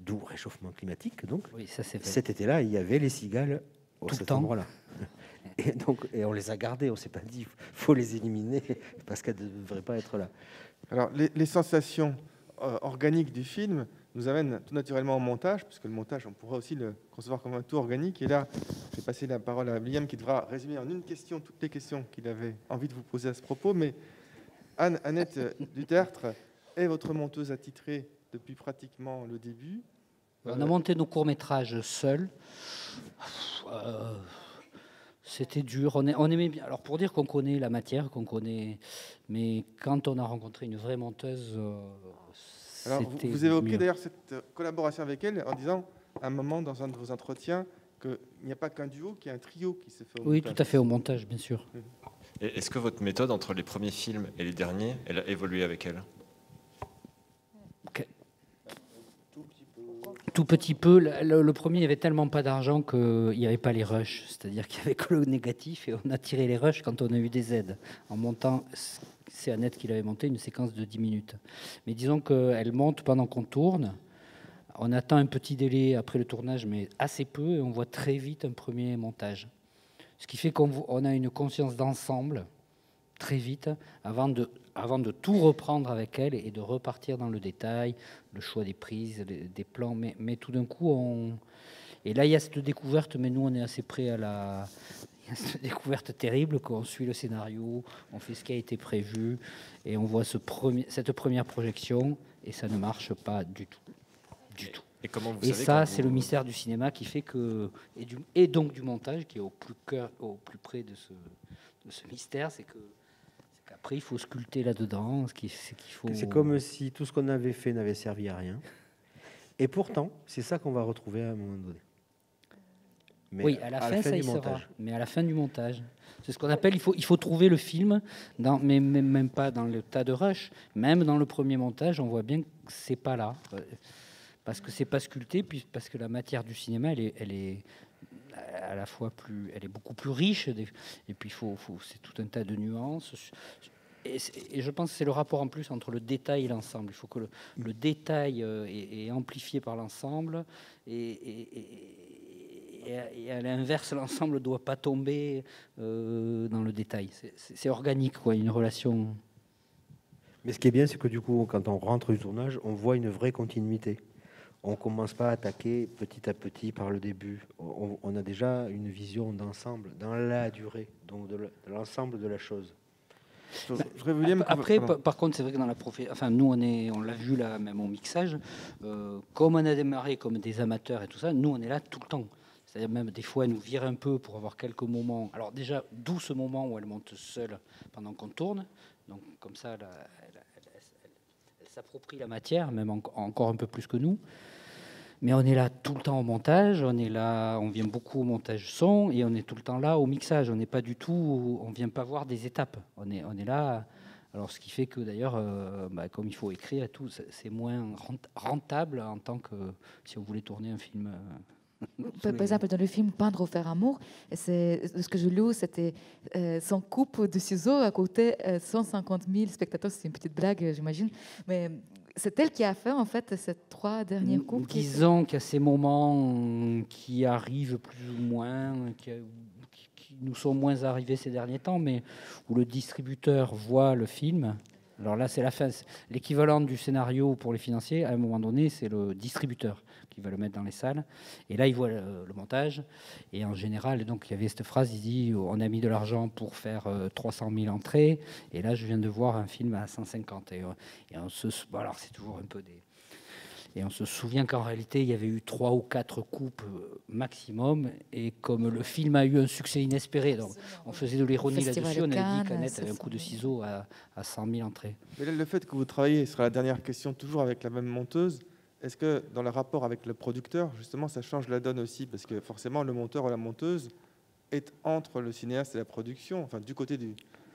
d'où réchauffement climatique, donc, Oui, ça c'est fait. cet été-là, il y avait les cigales au Tout le cet temps. endroit-là. [LAUGHS] Et donc, et on les a gardées. On s'est pas dit, faut les éliminer [LAUGHS] parce qu'elles ne devraient pas être là. Alors, les, les sensations euh, organiques du film nous amènent tout naturellement au montage, puisque le montage, on pourrait aussi le concevoir comme un tout organique. Et là, je vais passer la parole à William qui devra résumer en une question toutes les questions qu'il avait envie de vous poser à ce propos. Mais Anne, Annette euh, [LAUGHS] Dutertre est votre monteuse attitrée depuis pratiquement le début. On a monté nos courts-métrages seuls. Euh, C'était dur. On, aimait bien. Alors, pour dire qu'on connaît la matière, qu'on connaît. Mais quand on a rencontré une vraie monteuse. euh, Alors, vous, c'était vous évoquez mieux. d'ailleurs cette euh, collaboration avec elle en disant, à un moment dans un de vos entretiens, qu'il n'y a pas qu'un duo, qu'il y a un trio qui se fait au Oui, montage. tout à fait, au montage, bien sûr. Et Est-ce que votre méthode entre les premiers films et les derniers, elle a évolué avec elle? Tout petit peu. Le, premier, il n'y avait tellement pas d'argent qu'il n'y avait pas les rushs. C'est-à-dire qu'il n'y avait [LAUGHS] que le négatif et on a tiré les rushs quand on a eu des aides. En montant, c'est Annette qui l'avait monté, une séquence de 10 minutes. Mais disons qu'elle monte pendant qu'on tourne. On attend un petit délai après le tournage, mais assez peu, et on voit très vite un premier montage. Ce qui fait qu'on a une conscience d'ensemble très vite avant de, avant de tout reprendre avec elle et de repartir dans le détail, le choix des prises, des plans. Mais, mais tout d'un coup, on. Et là, il y a cette découverte, mais nous, on est assez près à la. Il y a cette découverte terrible qu'on suit le scénario, on fait ce qui a été prévu, et on voit ce premier, cette première projection, et ça ne marche pas du tout. Du tout. Et comment vous Et savez ça, c'est vous- le mystère du cinéma qui fait que. Et, du, et donc du montage qui est au plus, cœur, au plus près de ce, de ce mystère, c'est que. Qu'après, il faut sculpter là-dedans, ce c'est qu'il faut. C'est comme si tout ce qu'on avait fait n'avait servi à rien. Et pourtant, c'est ça qu'on va retrouver à un moment donné. Mais oui, à la fin, ça du y sera. montage. Mais à la fin du montage. C'est ce qu'on appelle, il faut, il faut trouver le film, dans, mais même, même pas dans le tas de rush. Même dans le premier montage, on voit bien que c'est pas là. Euh, Parce que c'est pas sculpté, puis parce que la matière du cinéma, elle est, elle est à la fois plus, elle est beaucoup plus riche. Et puis, faut, faut- c'est tout un tas de nuances. Et, je pense que c'est le rapport en plus entre le détail et l'ensemble. Il faut que le, détail euh, est, amplifié par l'ensemble et, à- l'inverse, [LAUGHS] l'ensemble ne doit pas tomber euh, dans le détail. C'est organique, quoi, une relation. Mais ce qui est bien, c'est que du coup, quand on rentre du tournage, on voit une vraie continuité. On commence pas à attaquer petit à petit par le début. On, on a déjà une vision d'ensemble, dans la durée, donc de le- de l'ensemble de la chose. Je, je Après, par, par contre, c'est vrai que dans la profé... enfin, nous, on est, on l'a vu là, même au mixage, euh, comme on a démarré comme des amateurs et tout ça, nous, on est là tout le temps. C'est-à-dire même des fois, elle nous vire un peu pour avoir quelques moments. Alors déjà, d'où ce moment où elle monte seule pendant qu'on tourne. Donc comme ça, elle, elle- elle- elle- elle s'approprie la matière, même en- encore un peu plus que nous. Mais on est là tout le temps au montage, on est là, on vient beaucoup au montage son et on est tout le temps là au mixage. On n'est pas du tout, on vient pas voir des étapes. On est, on est là. Alors ce qui fait que d'ailleurs, euh, bah, comme il faut écrire et tout, c'est moins rent- rentable en tant que si on voulait tourner un film. euh, Par, exemple, dans le film Peindre ou faire amour, ce que je lu, c'était euh, son coupe de ciseaux à côté euh, 150 000 spectateurs. C'est une petite blague, j'imagine, mais c'est elle qui a fait en fait ces trois dernières coupes. Disons a ces moments euh, qui arrivent plus ou moins, qui- qui nous sont moins arrivés ces derniers temps, mais où le distributeur voit le film. Alors là, c'est la fin. L'équivalent du scénario pour les financiers, à un moment donné, c'est le distributeur qui va le mettre dans les salles. Et là, il voit le, le montage. Et en général, donc, il y avait cette phrase, il dit, on a mis de l'argent pour faire euh, 300 000 entrées. Et là, je viens de voir un film à 150. Et, euh, et on se, alors, c'est toujours un peu des... Et on se souvient qu'en réalité, il y avait eu trois ou quatre coupes euh, maximum. Et comme le film a eu un succès inespéré, donc on faisait de l'ironie là-dessus, de on a dit qu'Annette avait un coup de ciseau à, à 100 000 entrées. Mais le fait que vous travaillez, ce sera la dernière question, toujours avec la même monteuse. Est-ce que dans le rapport avec le producteur, justement, ça change la donne aussi? Parce que forcément, le monteur ou la monteuse est entre le cinéaste et la production. Enfin, du côté du,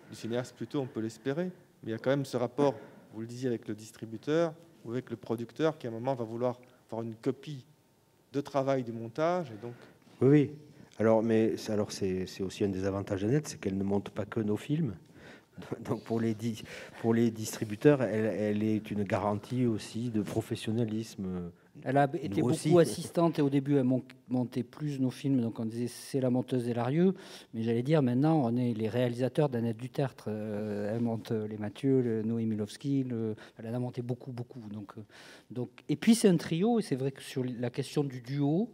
du cinéaste, plutôt, on peut l'espérer. Mais il y a quand même ce rapport, vous le disiez, avec le distributeur ou avec le producteur qui, à un moment, va vouloir avoir une copie de travail du montage. Et donc, Oui, oui. Alors, mais alors c'est aussi un des avantages d'Annette, c'est qu'elle ne monte pas que nos films. [LAUGHS] Donc pour les, pour les distributeurs, elle, elle est une garantie aussi de professionnalisme. Elle a été aussi. beaucoup assistante et au début, elle mon- montait plus nos films. Donc on disait c'est la monteuse des Larieux. Mais j'allais dire maintenant, on est les réalisateurs d'Annette Dutertre. Euh, elle monte euh, les Mathieu, le Noé Milowski. le- elle en a monté beaucoup, beaucoup. Donc, euh, donc, et puis c'est un trio. Et c'est vrai que sur la question du duo,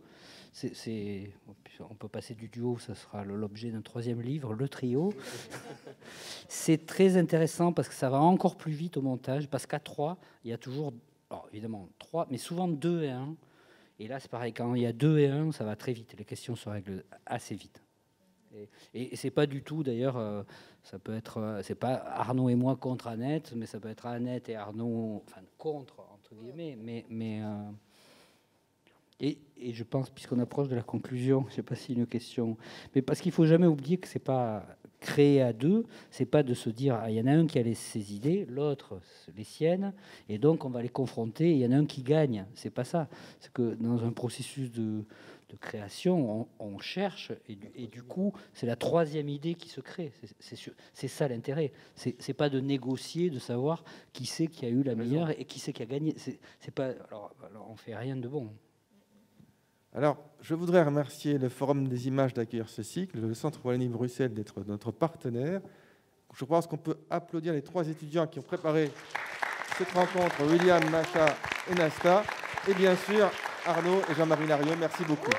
c'est, on peut passer du duo, ça sera l'objet d'un troisième livre, le trio. [LAUGHS] c'est très intéressant parce que ça va encore plus vite au montage. Parce qu'à trois, il y a toujours, évidemment, trois, mais souvent deux et un. Et là, c'est pareil, quand il y a deux et un, ça va très vite. Les questions se règlent assez vite. Et, et, et c'est pas du tout, d'ailleurs, euh, ça peut être, euh, c'est pas Arnaud et moi contre Annette, mais ça peut être Annette et Arnaud, enfin contre entre guillemets, mais mais euh, et, et je pense, puisqu'on approche de la conclusion, [LAUGHS] je sais pas si une question, mais parce qu'il faut jamais oublier que c'est pas créer à deux, c'est pas de se dire ah, il y en a un qui a les- ses idées, l'autre les siennes, et donc on va les confronter. Il y en a un qui gagne. C'est pas ça. C'est que dans un processus de, de création, on, on cherche et du, et du coup, c'est la troisième idée qui se crée. C'est- ça l'intérêt. C'est pas de négocier, de savoir qui c'est qui a eu la meilleure et qui c'est qui a gagné. C'est c'est pas. Alors, alors on fait rien de bon. Alors, je voudrais remercier le Forum des images d'accueillir ce cycle, le Centre Wallonie-Bruxelles d'être notre partenaire. Je pense qu'on peut applaudir les trois étudiants qui ont préparé cette rencontre, William, Macha et Nasta, et bien sûr Arnaud et Jean-Marie Larieux. Merci beaucoup.